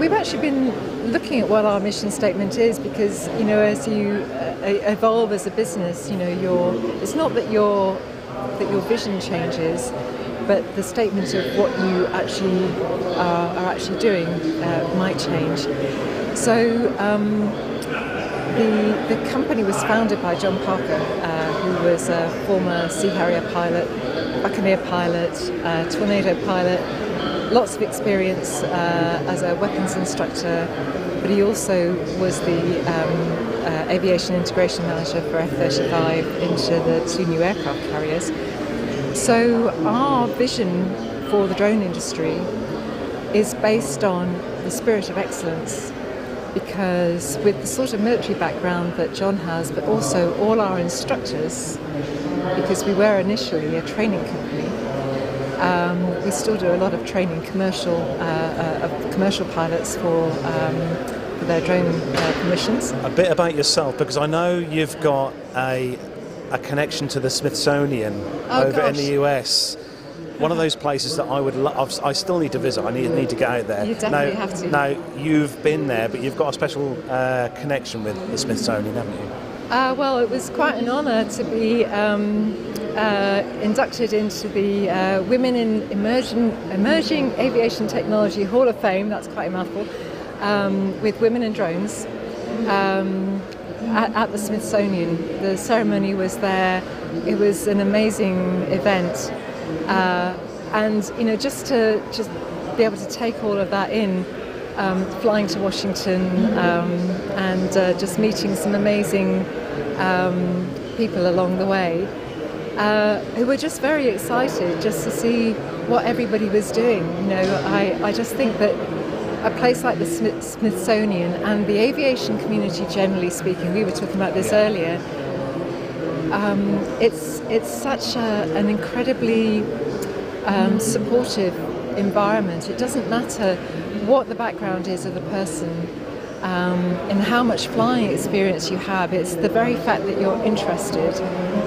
we've actually been looking at what our mission statement is because you know as you uh, evolve as a business, you know your it's not that your that your vision changes, but the statement of what you actually are, are actually doing uh, might change. So. Um, the, the company was founded by John Parker, uh, who was a former Sea Harrier pilot, Buccaneer pilot, uh, Tornado pilot, lots of experience uh, as a weapons instructor, but he also was the um, uh, aviation integration manager for F-35 into the two new aircraft carriers. So our vision for the drone industry is based on the spirit of excellence because with the sort of military background that John has, but also all our instructors, because we were initially a training company, um, we still do a lot of training commercial uh, uh, commercial pilots for, um, for their drone uh. A bit about yourself because I know you've got a a connection to the Smithsonian Oh, over in the US. One of those places that I would love. I still need to visit. I need, need to get out there. You definitely now, have to. Now you've been there, but you've got a special uh, connection with the Smithsonian, haven't you? Uh, well, it was quite an honour to be um, uh, inducted into the uh, Women in Emerging, Emerging Aviation Technology Hall of Fame. That's quite a mouthful. Um, with Women in Drones um, at, at the Smithsonian. The ceremony was there. It was an amazing event, uh, and you know, just to just be able to take all of that in um, flying to Washington um, and uh, just meeting some amazing um, people along the way uh, who were just very excited just to see what everybody was doing. You know, I, I just think that a place like the Smith- Smithsonian and the aviation community generally speaking, we were talking about this earlier, um, it's, it's such a, an incredibly um, supportive environment. It doesn't matter what the background is of the person um, and how much flying experience you have. It's the very fact that you're interested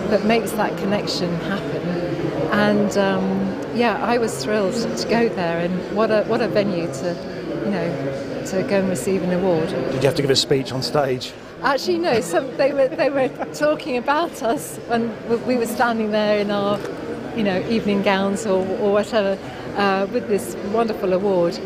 that makes that connection happen. And um, yeah, I was thrilled to go there, and what a what a venue to you know to go and receive an award. Did you have to give a speech on stage? Actually, no. Some, they were they were talking about us when we were standing there in our, you know, evening gowns or, or whatever, uh, with this wonderful award.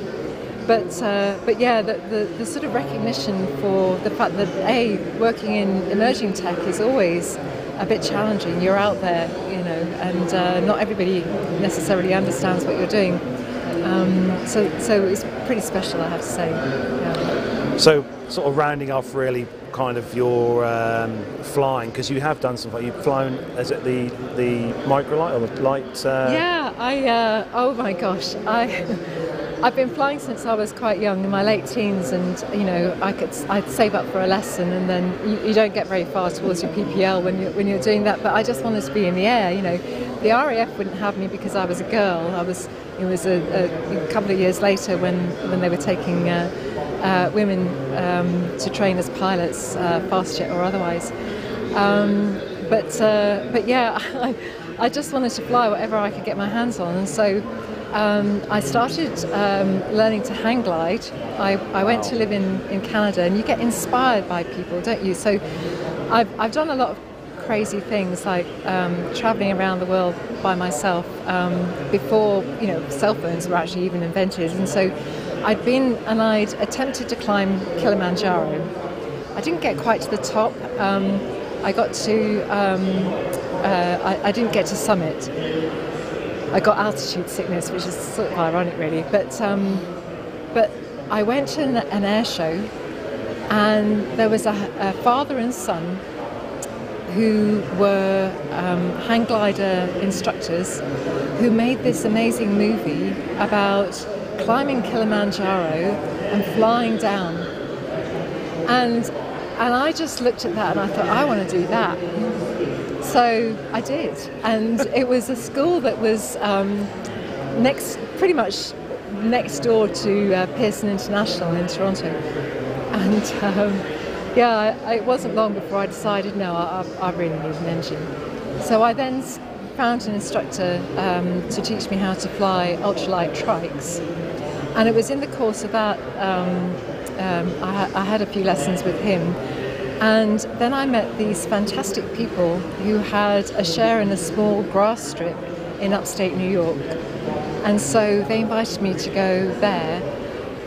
But uh, but yeah, the, the, the sort of recognition for the fact that a working in emerging tech is always a bit challenging. You're out there, you know, and uh, not everybody necessarily understands what you're doing. Um, so so it's pretty special, I have to say. Yeah. So, sort of rounding off really kind of your um, flying because you have done some. You've flown. Is it the the microlight or the light? Uh, Yeah, I. Uh, oh my gosh, I. I've been flying since I was quite young, in my late teens, and you know, I could I'd save up for a lesson, and then you, you don't get very far towards your PPL when you when you're doing that. But I just wanted to be in the air. You know, the RAF wouldn't have me because I was a girl. I was. It was a, a, a couple of years later when when they were taking. Uh, uh, women um, to train as pilots, uh, fast jet or otherwise. Um, but uh, but yeah, (laughs) I, I just wanted to fly whatever I could get my hands on, and so um, I started um, learning to hang glide. I, I went to live in, in Canada, and you get inspired by people, don't you? So I've, I've done a lot of crazy things like um, traveling around the world by myself um, before you know cell phones were actually even invented, and so I'd been and I'd attempted to climb Kilimanjaro. I didn't get quite to the top. Um, I got to, um, uh, I, I, didn't get to summit. I got altitude sickness, which is sort of ironic, really. But um, but I went to an, an, air show, and there was a, a father and son who were um, hang glider instructors who made this amazing movie about climbing Kilimanjaro and flying down. And and I just looked at that and I thought, I want to do that. So I did. And it was a school that was um, next, pretty much next door to uh, Pearson International in Toronto. And um, yeah, it wasn't long before I decided, no, I, I, really need an engine. So I then found an instructor um, to teach me how to fly ultralight trikes. And it was in the course of that, um, um, I, I, had a few lessons with him. And then I met these fantastic people who had a share in a small grass strip in upstate New York. And so they invited me to go there.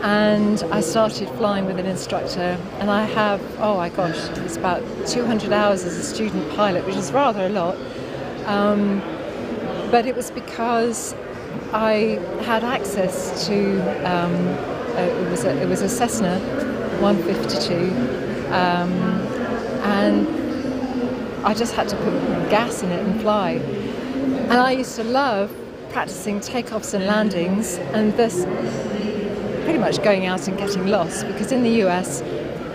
And I started flying with an instructor. And I have, oh my gosh, it's about 200 hours as a student pilot, which is rather a lot. Um, but it was because I had access to um, uh, it was a, it was a Cessna 152, um, and I just had to put gas in it and fly. And I used to love practicing takeoffs and landings, and this pretty much going out and getting lost because in the US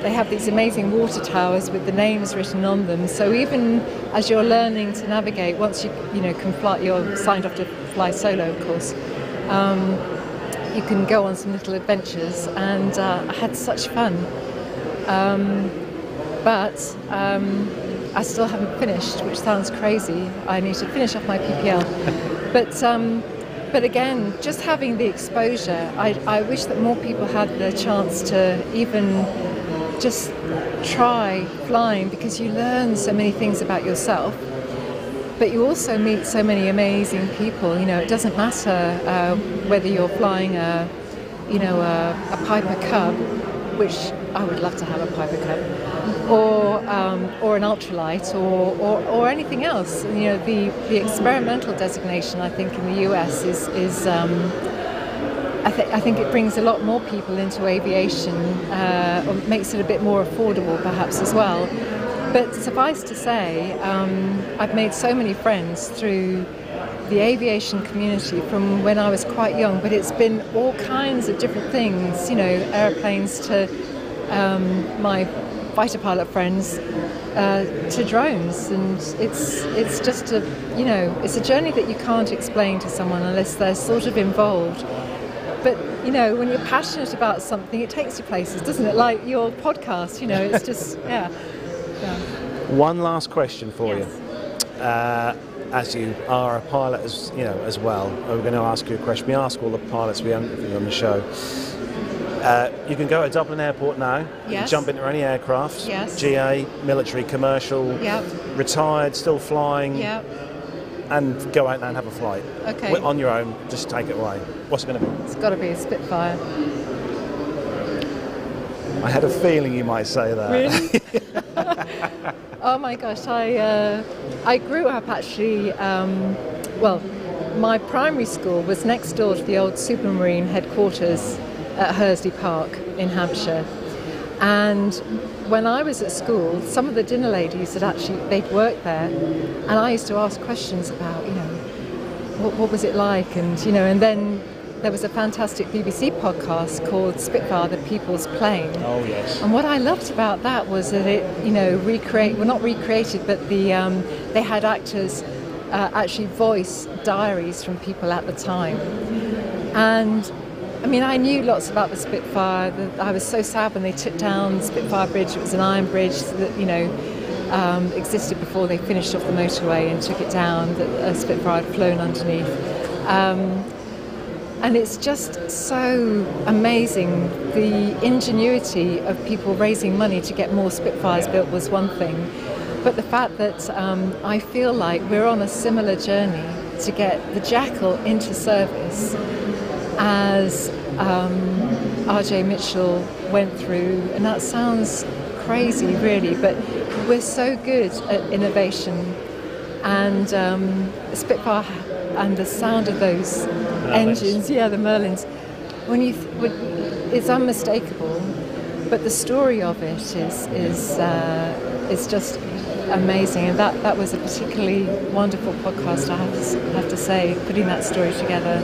they have these amazing water towers with the names written on them. So even as you're learning to navigate, once you you know can fly, you're signed off to fly solo, of course. Um, you can go on some little adventures, and uh, I had such fun. Um, but um, I still haven't finished, which sounds crazy. I need to finish off my PPL. but um, but again, just having the exposure, I, I wish that more people had the chance to even just try flying because you learn so many things about yourself. But you also meet so many amazing people. You know, it doesn't matter uh, whether you're flying a, you know, a, a, Piper Cub, which I would love to have a Piper Cub, or um, or an ultralight, or, or, or anything else. You know, the the experimental designation I think in the US is is. Um, I, th- I, think it brings a lot more people into aviation, uh, or makes it a bit more affordable perhaps as well. But suffice to say, um, I've made so many friends through the aviation community from when I was quite young, but it's been all kinds of different things, you know, airplanes to um, my fighter pilot friends uh, to drones, and it's it's just a you know it's a journey that you can't explain to someone unless they're sort of involved. But you know when you're passionate about something it takes you places doesn't it? Like your podcast you know it's (laughs) just yeah, yeah. one last question for yes. you uh, as you are a pilot as you know as well we're going to ask you a question. We ask all the pilots we on the show uh, you can go to Dublin Airport now. Yes. jump into any aircraft. Yes. GA, military, commercial. Yep. Retired, still flying. Yep and go out there and have a flight. Okay. On your own, just take it away. What's it going to be? It's got to be a Spitfire. I had a feeling you might say that. Really? (laughs) oh my gosh, I uh, I grew up actually. Um, well, my primary school was next door to the old Supermarine headquarters at Hursley Park in Hampshire, and when I was at school, some of the dinner ladies had actually they'd worked there, and I used to ask questions about you know what, what was it like, and you know, and then there was a fantastic BBC podcast called Spitfire: The People's Plane. Oh yes. And what I loved about that was that it, you know, recreate well not recreated, but the um, they had actors uh, actually voice diaries from people at the time. And I mean, I knew lots about the Spitfire. The, I was so sad when they took down the Spitfire Bridge. It was an iron bridge that you know um, existed before they finished off the motorway and took it down. That a Spitfire had flown underneath. Um, and it's just so amazing. The ingenuity of people raising money to get more Spitfires built was one thing, but the fact that um, I feel like we're on a similar journey to get the Jackal into service as um, RJ Mitchell went through, and that sounds crazy, really, but we're so good at innovation, and um, Spitfire and the sound of those Merlins. engines, yeah, the Merlins, when you, th- when, it's unmistakable, but the story of it is is uh, is just amazing, and that, that was a particularly wonderful podcast. I have to, have to say, putting that story together,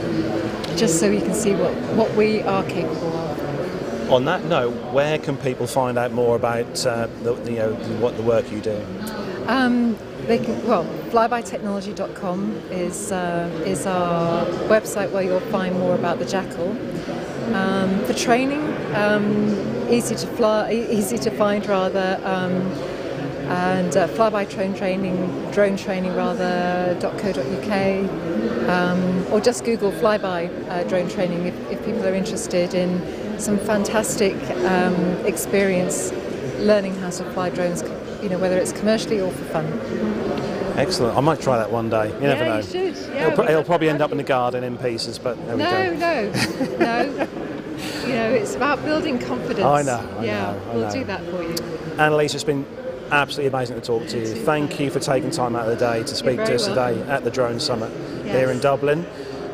just so you can see what, what we are capable of. On that note, where can people find out more about uh, the, you know what the work you do? Um, they can, well, flybytechnology.com is uh, is our website where you'll find more about the Jackal. Um, for training, um, easy to fly, easy to find rather, um, and uh, flyby drone training, drone training rather. .co.uk, um, or just Google flyby uh, drone training if, if people are interested in some fantastic um, experience learning how to fly drones. You know, whether it's commercially or for fun. Excellent. I might try that one day. You never Yeah, know. you should. Yeah, it'll, it'll probably end up in the garden in pieces, but there we No, go. no, (laughs) no. You know, it's about building confidence. I know, I yeah, know, I we'll know. do that for you. Annalise, it's been absolutely amazing to talk to you. Thank you for taking time out of the day to speak to very us today at the Drone Summit Yes. here in Dublin.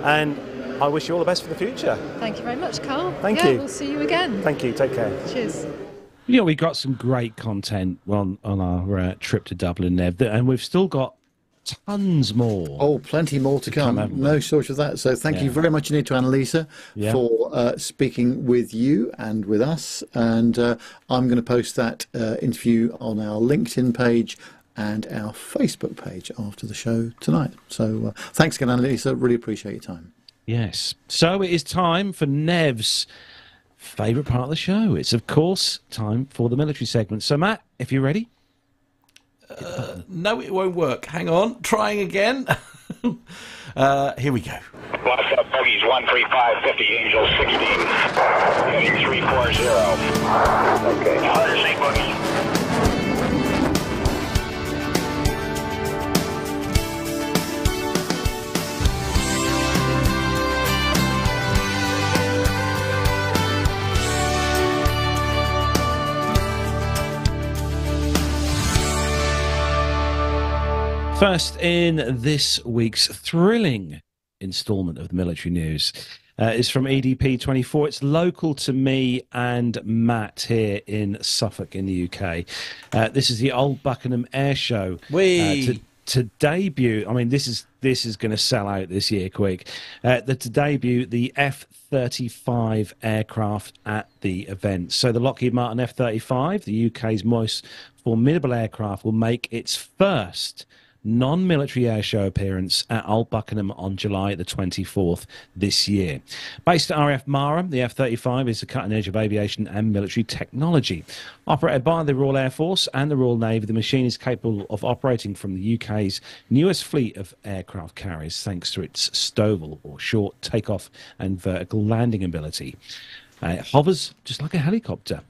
And I wish you all the best for the future. Thank you very much, Carl. Thank yeah, you. We'll see you again. Thank you. Take care. Cheers. You know, we got some great content on on our uh, trip to Dublin, there, and we've still got tons more. Oh, plenty more to come. haven't no shortage of that. So thank you very much indeed to Annalisa Yeah. for uh, speaking with you and with us. And uh, I'm going to post that uh, interview on our LinkedIn page and our Facebook page after the show tonight. So uh, thanks again, Annalisa. Really appreciate your time. Yes. So it is time for Nev's favourite part of the show. It's, of course, time for the military segment. So, Matt, if you're ready. No, it won't work. Hang on, trying again. (laughs) uh, here we go. Blast up bogeys 135, 50, Angel 16, heading 340. Okay. 100 St. First, in this week's thrilling instalment of the military news uh, is from EDP24. It's local to me and Matt here in Suffolk in the UK. Uh, this is the Old Buckenham Air Show. Uh, to, to debut, I mean, this is this is going to sell out this year quick. Uh, the, to debut the F 35 aircraft at the event. So the Lockheed Martin F 35, the UK's most formidable aircraft, will make its first non military air show appearance at Old Buckenham on July the 24th this year. Based at RAF Marham, the F 35 is the cutting edge of aviation and military technology. Operated by the Royal Air Force and the Royal Navy, the machine is capable of operating from the UK's newest fleet of aircraft carriers thanks to its STOVL or short takeoff and vertical landing ability. Uh, it hovers just like a helicopter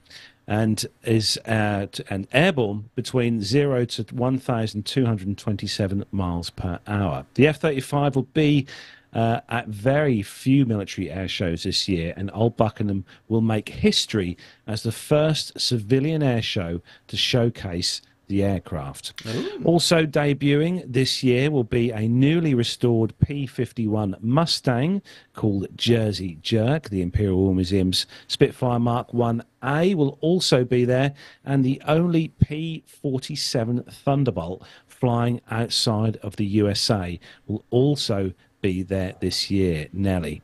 and is at and airborne between 0 to 1,227 miles per hour. The F 35 will be uh, at very few military air shows this year, and Old Buckenham will make history as the first civilian air show to showcase the aircraft. Also debuting this year will be a newly restored P 51 Mustang called Jersey Jerk. The Imperial War Museum's Spitfire Mark 1A will also be there, and the only P 47 Thunderbolt flying outside of the USA will also be there this year, Nelly.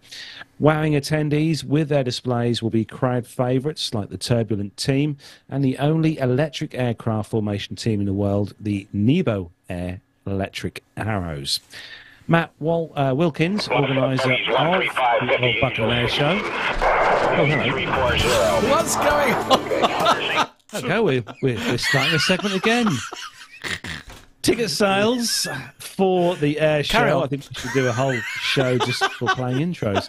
Wowing attendees with their displays will be crowd favourites like the Turbulent team and the only electric aircraft formation team in the world, the Nebo Air Electric Arrows. Matt Wal- uh, Wilkins, organiser of the Air Show. Oh, hello. What's going on? Okay, we're, we're, we're starting a segment again. Ticket sales for the air show. I think we should do a whole show just for playing intros.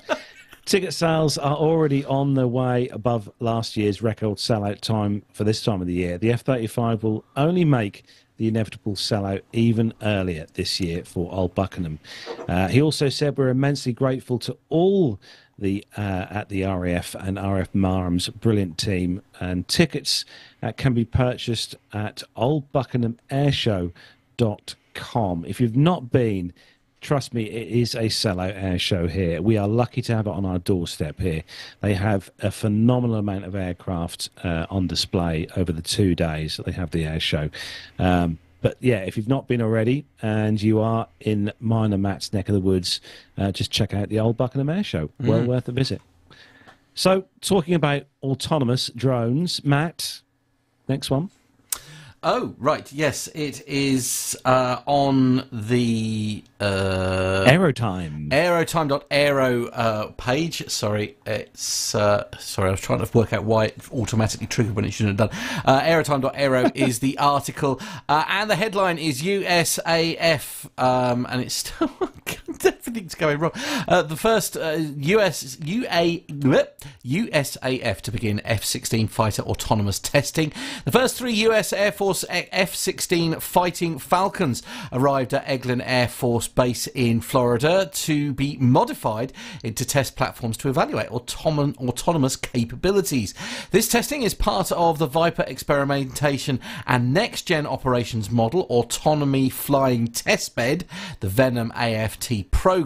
Ticket sales are already on their way above last year's record sellout time for this time of the year. The F 35 will only make the inevitable sellout even earlier this year for Old Buckenham. Uh, he also said, We're immensely grateful to all the uh, at the RAF and RAF Marham's brilliant team, and tickets uh, can be purchased at oldbuckenhamairshow.com. If you've not been, trust me, it is a sellout air show here. We are lucky to have it on our doorstep here. They have a phenomenal amount of aircraft uh, on display over the two days that they have the air show. Um, but yeah, if you've not been already and you are in mine and Matt's neck of the woods, uh, just check out the Old Buckenham Air Show. Well Mm. worth a visit. So, talking about autonomous drones, Matt, next one. Oh, right. Yes, it is uh, on the uh, Aerotime. Aerotime.aero uh, page. Sorry, it's uh, sorry. I was trying to work out why it automatically triggered when it shouldn't have done. Uh, Aerotime.aero (laughs) is the article, uh, and the headline is USAF, um, and it's still (laughs) everything's going wrong. Uh, the first uh, US UA USAF to begin F-16 fighter autonomous testing. The first three US Air Force F-16 fighting Falcons arrived at Eglin Air Force Base in Florida to be modified into test platforms to evaluate autonom- autonomous capabilities. This testing is part of the Viper experimentation and next gen operations model autonomy flying testbed, the Venom AFT program,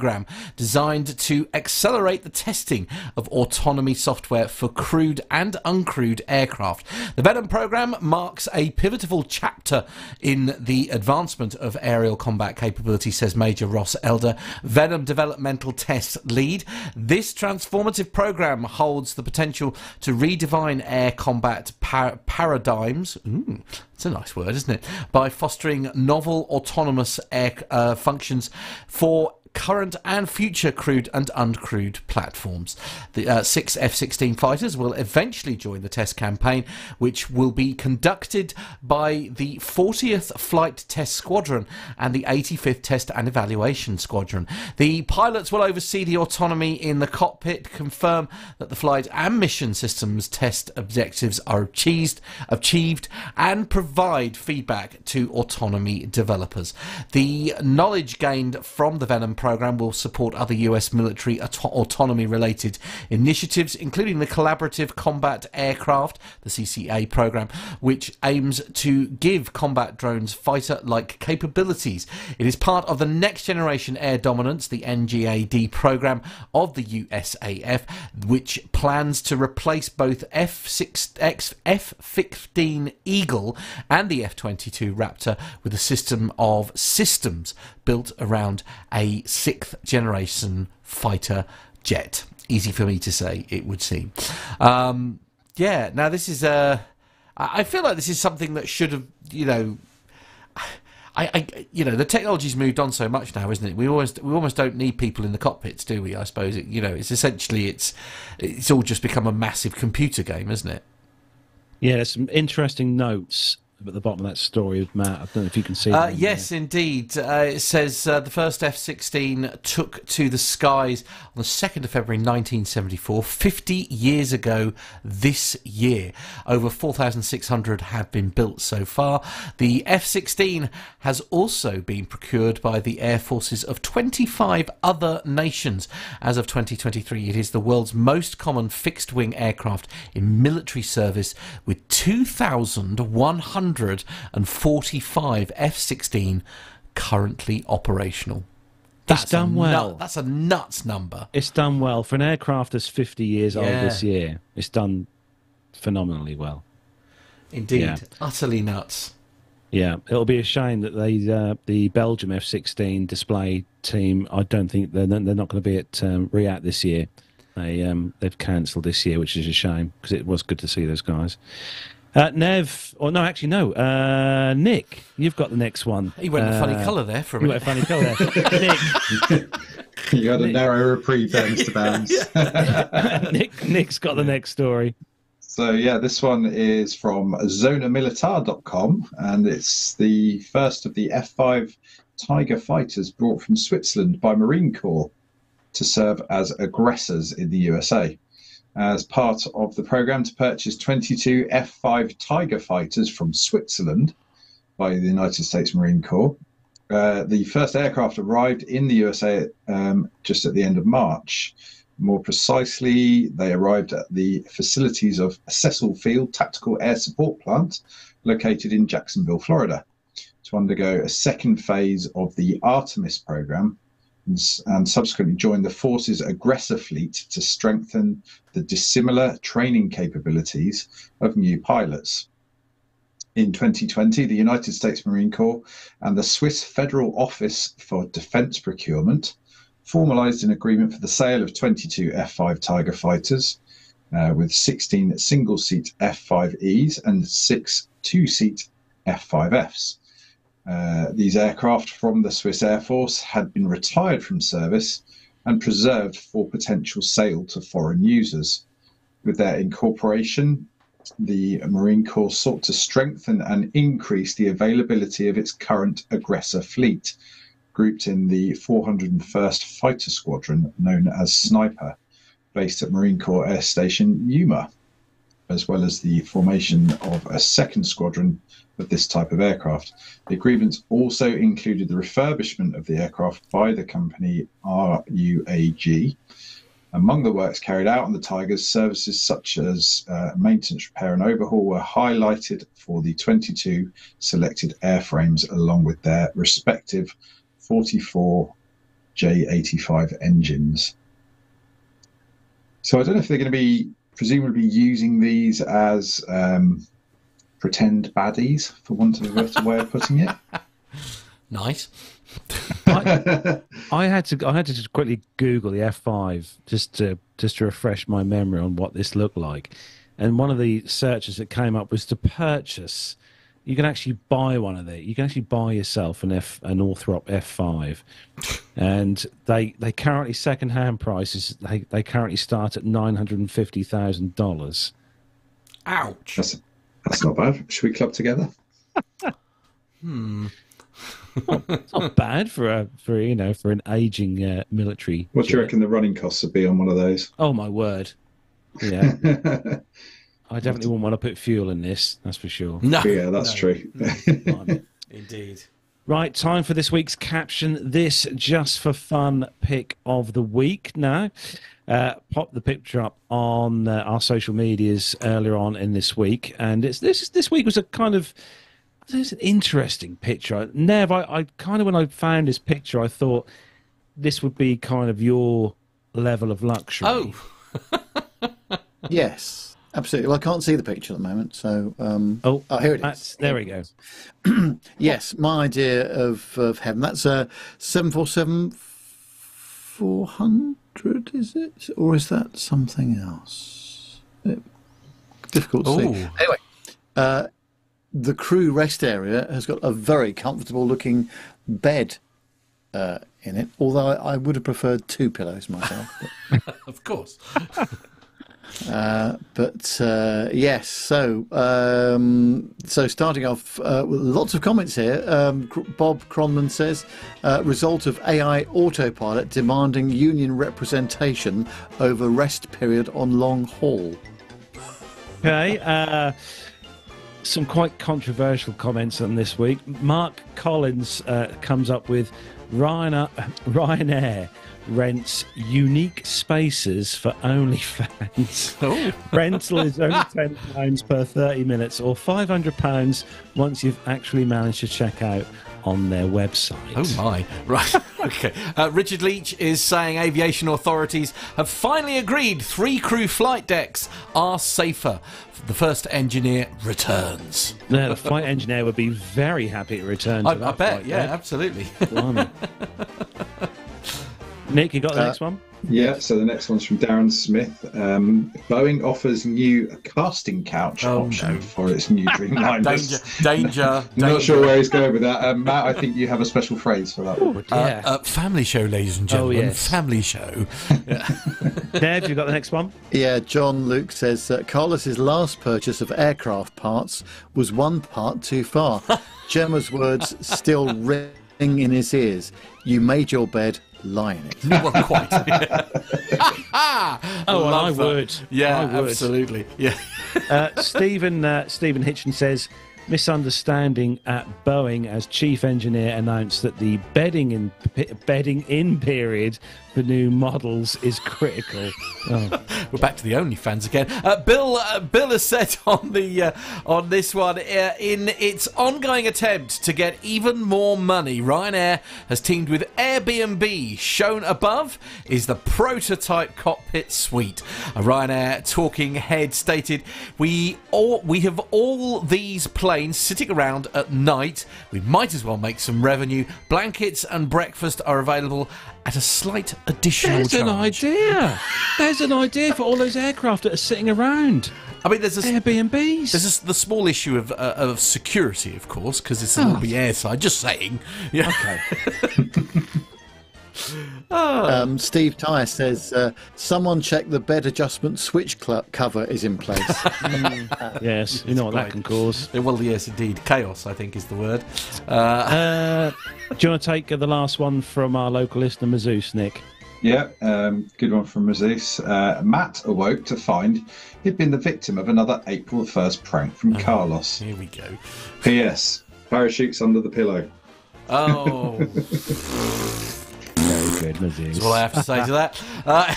designed to accelerate the testing of autonomy software for crewed and uncrewed aircraft. The Venom program marks a pivotal chapter in the advancement of aerial combat capability, says Major Ross Elder, Venom developmental test lead. This transformative program holds the potential to redefine air combat par- paradigms. Ooh, that's a nice word, isn't it? By fostering novel autonomous air uh, functions for current and future crewed and uncrewed platforms. The uh, six F 16 fighters will eventually join the test campaign, which will be conducted by the 40th Flight Test Squadron and the 85th Test and Evaluation Squadron. The pilots will oversee the autonomy in the cockpit, confirm that the flight and mission systems test objectives are achieved, achieved and provide feedback to autonomy developers. The knowledge gained from the Venom program will support other US military auto- autonomy related initiatives, including the Collaborative Combat Aircraft, the CCA program, which aims to give combat drones fighter like capabilities. It is part of the Next Generation Air Dominance, the NGAD program of the USAF, which plans to replace both F6, X, F-15 Eagle and the F-22 Raptor with a system of systems built around a sixth generation fighter jet. Easy for me to say, it would seem. Um, yeah, now this is Uh, I feel like this is something that should have, you know, I, I, you know, the technology's moved on so much now, isn't it? We almost, we almost don't need people in the cockpits, do we? I suppose, it, you know, it's essentially, it's, it's all just become a massive computer game, isn't it? Yeah, there's some interesting notes at the bottom of that story Matt. I don't know if you can see. Uh, yes, indeed. Uh, it says uh, the first F 16 took to the skies on the 2nd of February 1974, 50 years ago this year. Over 4,600 have been built so far. The F 16 has also been procured by the air forces of 25 other nations. As of 2023, it is the world's most common fixed wing aircraft in military service with 2,145 F 16 currently operational. It's done well. nut- that's a nuts number. It's done well for an aircraft that's 50 years old this year. It's done phenomenally well. Indeed. Yeah. Utterly nuts. Yeah, it'll be a shame that they uh, the Belgium F-16 display team. I don't think they're they're not going to be at um, RIAT this year. They um, they've cancelled this year, which is a shame because it was good to see those guys. Uh, Nev, or no, actually no, uh, Nick, you've got the next one. He went a funny Uh, colour there for a you minute. went a funny colour there. (laughs) Nick, you had a narrow reprieve there, Mr. Bounds. (laughs) (laughs) Nick, Nick's got the next story. So yeah, this one is from zonamilitar.com, and it's the first of the F5 Tiger fighters brought from Switzerland by Marine Corps to serve as aggressors in the USA. As part of the program to purchase 22 F5 Tiger fighters from Switzerland by the United States Marine Corps, uh, the first aircraft arrived in the USA um, just at the end of March. More precisely, they arrived at the facilities of Cecil Field Tactical Air Support Plant, located in Jacksonville, Florida, to undergo a second phase of the Artemis program and, subsequently join the force's aggressor fleet to strengthen the dissimilar training capabilities of new pilots. In 2020, the United States Marine Corps and the Swiss Federal Office for Defense Procurement formalized an agreement for the sale of 22 F5 Tiger fighters, uh, with 16 single seat F5Es and six two seat F5Fs. Uh, these aircraft from the Swiss Air Force had been retired from service and preserved for potential sale to foreign users. With their incorporation, the Marine Corps sought to strengthen and increase the availability of its current aggressor fleet, grouped in the 401st Fighter Squadron, known as Sniper, based at Marine Corps Air Station Yuma, as well as the formation of a second squadron of this type of aircraft. The agreement also included the refurbishment of the aircraft by the company RUAG. Among the works carried out on the Tigers, services such as uh, maintenance, repair, and overhaul were highlighted for the 22 selected airframes, along with their respective 44 J85 engines. So I don't know if they're going to be presumably using these as um, pretend baddies, for want of a better way of putting it. (laughs) Nice. (laughs) I, I had to I had to just quickly Google the F5 just to just to refresh my memory on what this looked like, and one of the searches that came up was to purchase. You can actually buy one of these. You can actually buy yourself an F an Northrop F5, and they they currently second hand prices they they currently start at nine hundred and fifty thousand dollars. Ouch. That's, that's not bad. Should we club together? (laughs) Hmm. It's not bad for a for you know for an aging uh, military. What do you reckon the running costs would be on one of those? Oh my word! Yeah, (laughs) I definitely wouldn't want to put fuel in this. That's for sure. No. yeah, that's true. (laughs) Indeed. Right, time for this week's caption. This just for fun pick of the week. Now, uh, pop the picture up on uh, our social medias earlier on in this week, and it's this this week was a kind of it's an interesting picture. Nev, I, I kind of when I found this picture, I thought this would be kind of your level of luxury. Oh, (laughs) Yes, absolutely. Well, I can't see the picture at the moment, so um, oh, here it is. there we go. (clears throat) yes, my idea of, of heaven. That's a seven four seven four hundred. Is it, or is that something else? Uh, difficult to see. Anyway, uh, the crew rest area has got a very comfortable looking bed uh, in it. Although I, I would have preferred two pillows myself. (laughs) Of course. (laughs) uh, but uh, yes, so um, so starting off uh, with lots of comments here. Um, Bob Cronman says, uh, result of AI autopilot demanding union representation over rest period on long haul. Okay. Uh, some quite controversial comments on this week. Mark Collins comes up with (laughs) Ryanair, Ryanair rents unique spaces for OnlyFans. (laughs) Oh. Rental is only £10 per 30 minutes or £500 once you've actually managed to check out. on their website. Oh my! Right. (laughs) okay. Uh, Richard Leach is saying aviation authorities have finally agreed three crew flight decks are safer. The first engineer returns. Now, the flight engineer would be very happy to return to I, that I bet. Yeah, deck. absolutely. (laughs) Blimey. Nick, you got the Uh, next one? Yeah, so the next one's from Darren Smith. Um, Boeing offers new casting couch Oh, option no. for its new (laughs) Dreamliners. danger! Danger! I'm (laughs) danger. not sure where he's going with that. Um, Matt, I think you have a special phrase for that one. Uh, uh, family show, ladies and gentlemen. Oh, yes. Family show. (laughs) Dev, you got the next one? Yeah, John Luke says that Carlos's last purchase of aircraft parts was one part too far. Gemma's words still ring in his ears. You made your bed, lie in it. well, quite. Oh, and Love I that. would. Yeah, I would. absolutely. Yeah. Uh, Stephen uh, Stephen Hitchin says misunderstanding at Boeing as chief engineer announced that the bedding in bedding in period for new models is critical. Oh. (laughs) We're back to the OnlyFans again. Uh, Bill, uh, Bill has said (laughs) on the uh, on this one, uh, in its ongoing attempt to get even more money, Ryanair has teamed with Airbnb. Shown above is the prototype cockpit suite. A Ryanair talking head stated, "We all we have all these planes sitting around at night. We might as well make some revenue. Blankets and breakfast are available." At a slight additional There's an idea. There's an idea for all those aircraft that are sitting around. I mean, there's a, Airbnbs. There's a, the small issue of uh, of security, of course, because it's Oh. be airside. Just saying. Yeah. Okay. (laughs) Um, Steve Tyre says, uh, someone check the bed adjustment switch cl- cover is in place. (laughs) yes, you know what that can cause. Yeah, Well, yes, indeed. Chaos, I think, is the word. Uh, Uh, do you want to take uh, the last one from our local listener, Mazoos, Nick? Yeah, um, good one from Mazus. Uh, Matt awoke to find he'd been the victim of another April 1st prank from Carlos. here we go. P.S. Parachutes under the pillow. Oh, (laughs) Very good, Mazoos. that's all I have to say to that. (laughs) Uh,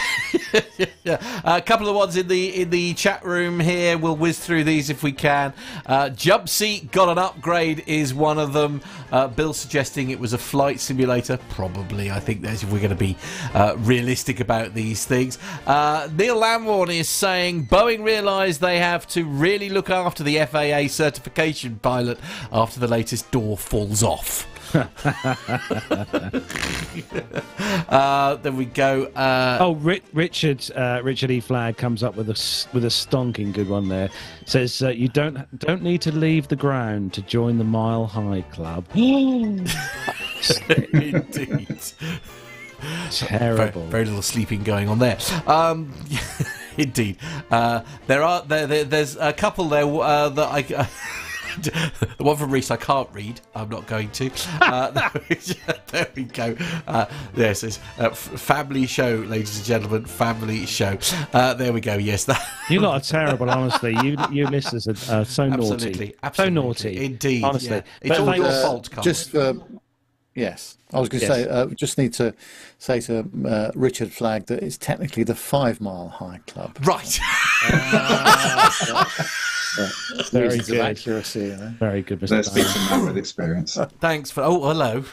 (laughs) yeah. A couple of ones in the in the chat room here. We'll whiz through these if we can. Uh, Jump seat got an upgrade is one of them. Uh, Bill suggesting it was a flight simulator. Probably. I think that's if we're going to be uh, realistic about these things. Uh, Neil Lamborn is saying Boeing realised they have to really look after the FAA certification pilot after the latest door falls off. Uh, there we go. Uh, Oh, Ri- Richard uh, Richard E. Flagg comes up with a with a stonking good one there. Says uh, you don't don't need to leave the ground to join the Mile High Club. Indeed. (laughs) (laughs) Terrible. Very, very little sleeping going on there. Um, (laughs) indeed. Uh, there are there, there, there's a couple there uh, that I. (laughs) the one from Reese I can't read. I'm not going to. Uh, (laughs) (laughs) there we go. Uh, yes, it's uh, f- family show, ladies and gentlemen. Family show. Uh, there we go. Yes, that. You lot are terrible, honestly. You you listeners are uh, so Absolutely, naughty, absolutely. so naughty. Indeed, honestly. yeah. It's But all thanks- your fault, Carl. just for, yes, I was going to Yes. say, uh, just need to say to uh, Richard Flagg that it's technically the Five Mile High Club. Right. Very Reasons of good. accuracy. You know? Very good, Mr. Let's speak to man with experience. (laughs) Thanks for. Oh, hello.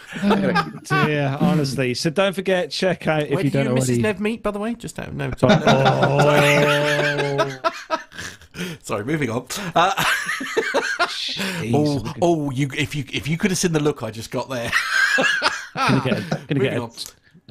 Yeah, honestly. So don't forget, check out if Where you did you don't and Mrs. already. Nev meet, by the way? Just out no. (laughs) Oh. (laughs) Sorry, moving on. Uh, oh, oh, you if you if you could have seen the look I just got there. gonna get, a- gonna Moving get on. a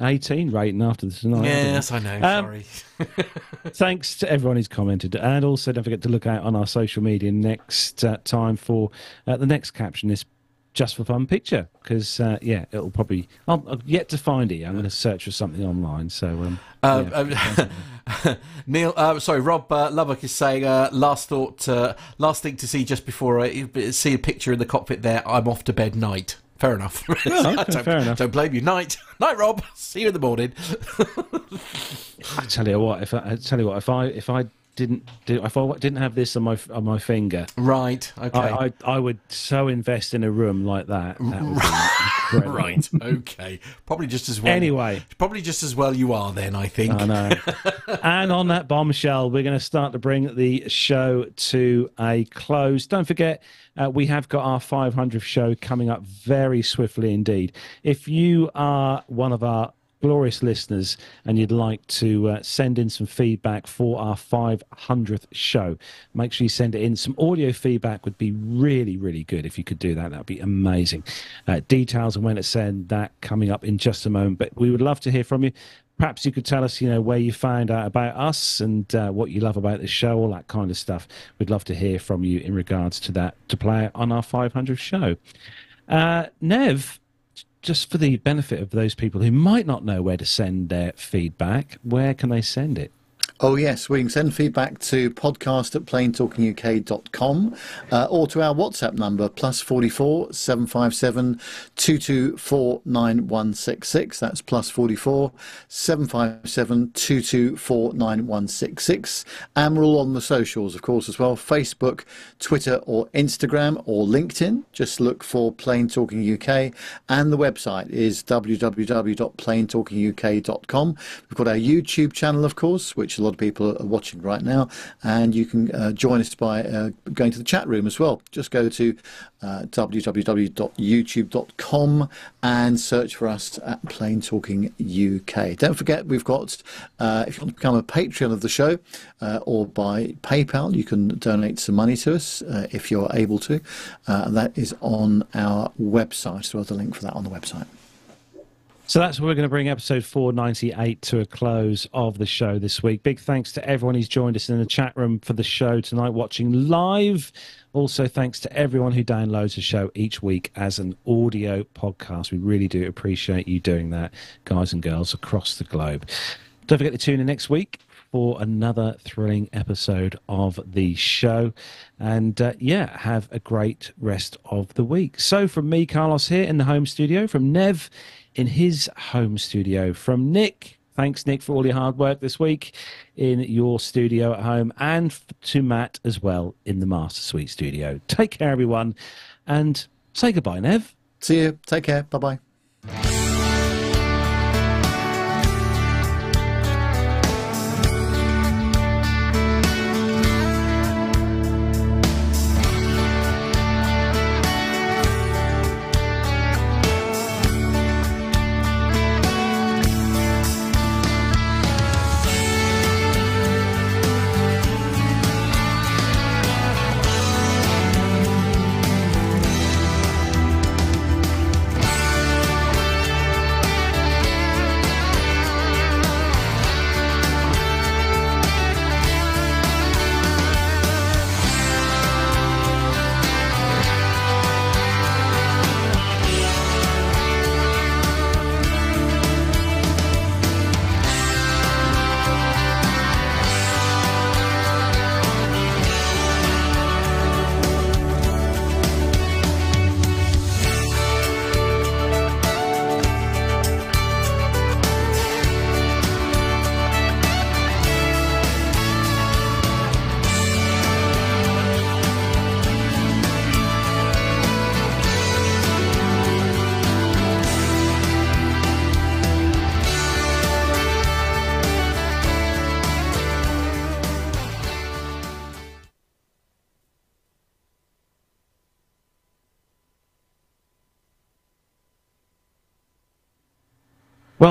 18 rating after this tonight. Yes, I know. Um, sorry. (laughs) Thanks to everyone who's commented, and also don't forget to look out on our social media next uh, time for uh, the next caption is just for fun picture because uh, yeah, it'll probably I'm, I've yet to find it. I'm going to search for something online. So um, Uh, yeah. (laughs) um, Neil, uh, sorry, Rob uh, Lubbock is saying uh, last thought, uh, last thing to see just before I see a picture in the cockpit there. I'm off to bed. Night. Fair enough. (laughs) Okay, (laughs) don't, fair enough. Don't blame you. Night, (laughs) night, Rob. See you in the morning. I tell you what, if I, I tell you what, if I if I didn't do, if I didn't have this on my on my finger, right? Okay. I, I I would so invest in a room like that. That incredible. (laughs) right. Okay. Probably just as well. Anyway. Probably just as well you are then. I think. I know. (laughs) and on that bombshell, we're going to start to bring the show to a close. Don't forget, uh, we have got our 500th show coming up very swiftly indeed. If you are one of our glorious listeners and you'd like to uh, send in some feedback for our 500th show, make sure you send it in. Some audio feedback would be really, really good if you could do that. That would be amazing. Uh, details on when to send that coming up in just a moment, but we would love to hear from you. Perhaps you could tell us, you know, where you found out about us and uh, what you love about the show, all that kind of stuff. We'd love to hear from you in regards to that to play on our 500th show. Uh, Nev, just for the benefit of those people who might not know where to send their feedback, where can they send it? Oh, yes, we can send feedback to podcast at planetalkinguk.com uh, or to our WhatsApp number, plus 44 757 224 9166. That's plus 44 757 224 9166. And we're all on the socials, of course, as well Facebook, Twitter, or Instagram, or LinkedIn. Just look for Plane Talking UK. And the website is www.planetalkinguk.com. We've got our YouTube channel, of course, which a lot of people are watching right now. And you can uh, join us by uh, going to the chat room as well. Just go to uh, www.youtube.com and search for us at Plane Talking UK. Don't forget, we've got, uh, if you want to become a Patreon of the show uh, or by PayPal, you can donate some money to us uh, if you're able to. That is on our website. So, there's a link for that on the website. So that's where we're going to bring episode 498 to a close of the show this week. Big thanks to everyone who's joined us in the chat room for the show tonight, watching live. Also, thanks to everyone who downloads the show each week as an audio podcast. We really do appreciate you doing that, guys and girls across the globe. Don't forget to tune in next week for another thrilling episode of the show. And uh, yeah, have a great rest of the week. So, from me, Carlos, here in the home studio, from Nev in his home studio, from Nick. Thanks, Nick, for all your hard work this week in your studio at home, and to Matt as well in the Master Suite studio. Take care, everyone, and say goodbye, Nev. See you. Take care. Bye bye.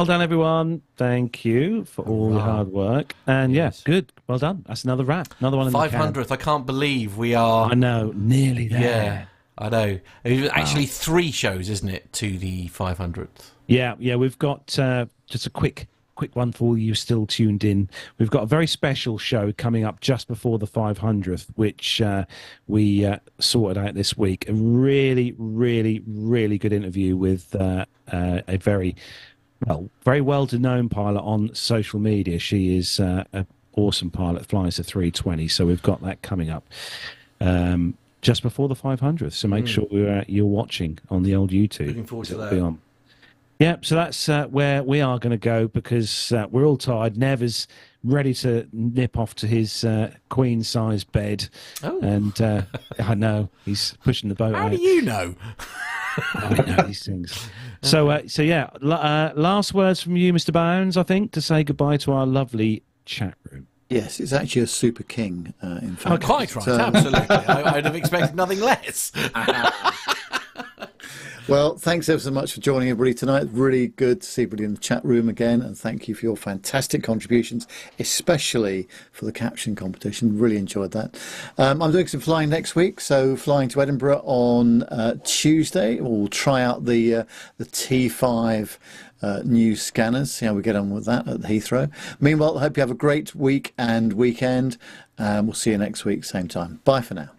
Well done, everyone. Thank you for all your hard work. And Yes. yeah, good. Well done. That's another wrap. Another one in the Five I can't believe we are. I know, nearly there. Yeah, I know. It was actually three shows, isn't it, to the five hundredth? Yeah, yeah, we've got uh, just a quick quick one for all you still tuned in. We've got a very special show coming up just before the 500th, which uh, we uh, sorted out this week. A really, really, really good interview with uh, uh, a very well, very well known pilot on social media. She is uh, an awesome pilot, flies a 320. So we've got that coming up. Um, just before the 500th, so make Mm. sure you're, uh, you're watching on the old YouTube. Looking forward to that. be on. Yeah, so that's uh, where we are going to go because uh, we're all tired. Nev is ready to nip off to his uh, queen size bed. Oh. And uh, (laughs) I know he's pushing the boat How out. do you know? I know these things. (laughs) So, uh, so yeah. l- Uh, last words from you, Mr. Bones. I think to say goodbye to our lovely chat room. Yes, it's actually a super king. Uh, in fact, Oh, quite right, So- absolutely. I, I'd have expected nothing less. (laughs) (laughs) Well, thanks ever so much for joining everybody tonight. Really good to see everybody in the chat room again, and thank you for your fantastic contributions, especially for the caption competition. Really enjoyed that. Um, I'm doing some flying next week, so flying to Edinburgh on uh, Tuesday. We'll try out the uh, the T5 uh, new scanners, see how we get on with that at Heathrow. Meanwhile, I hope you have a great week and weekend, and we'll see you next week, same time. Bye for now.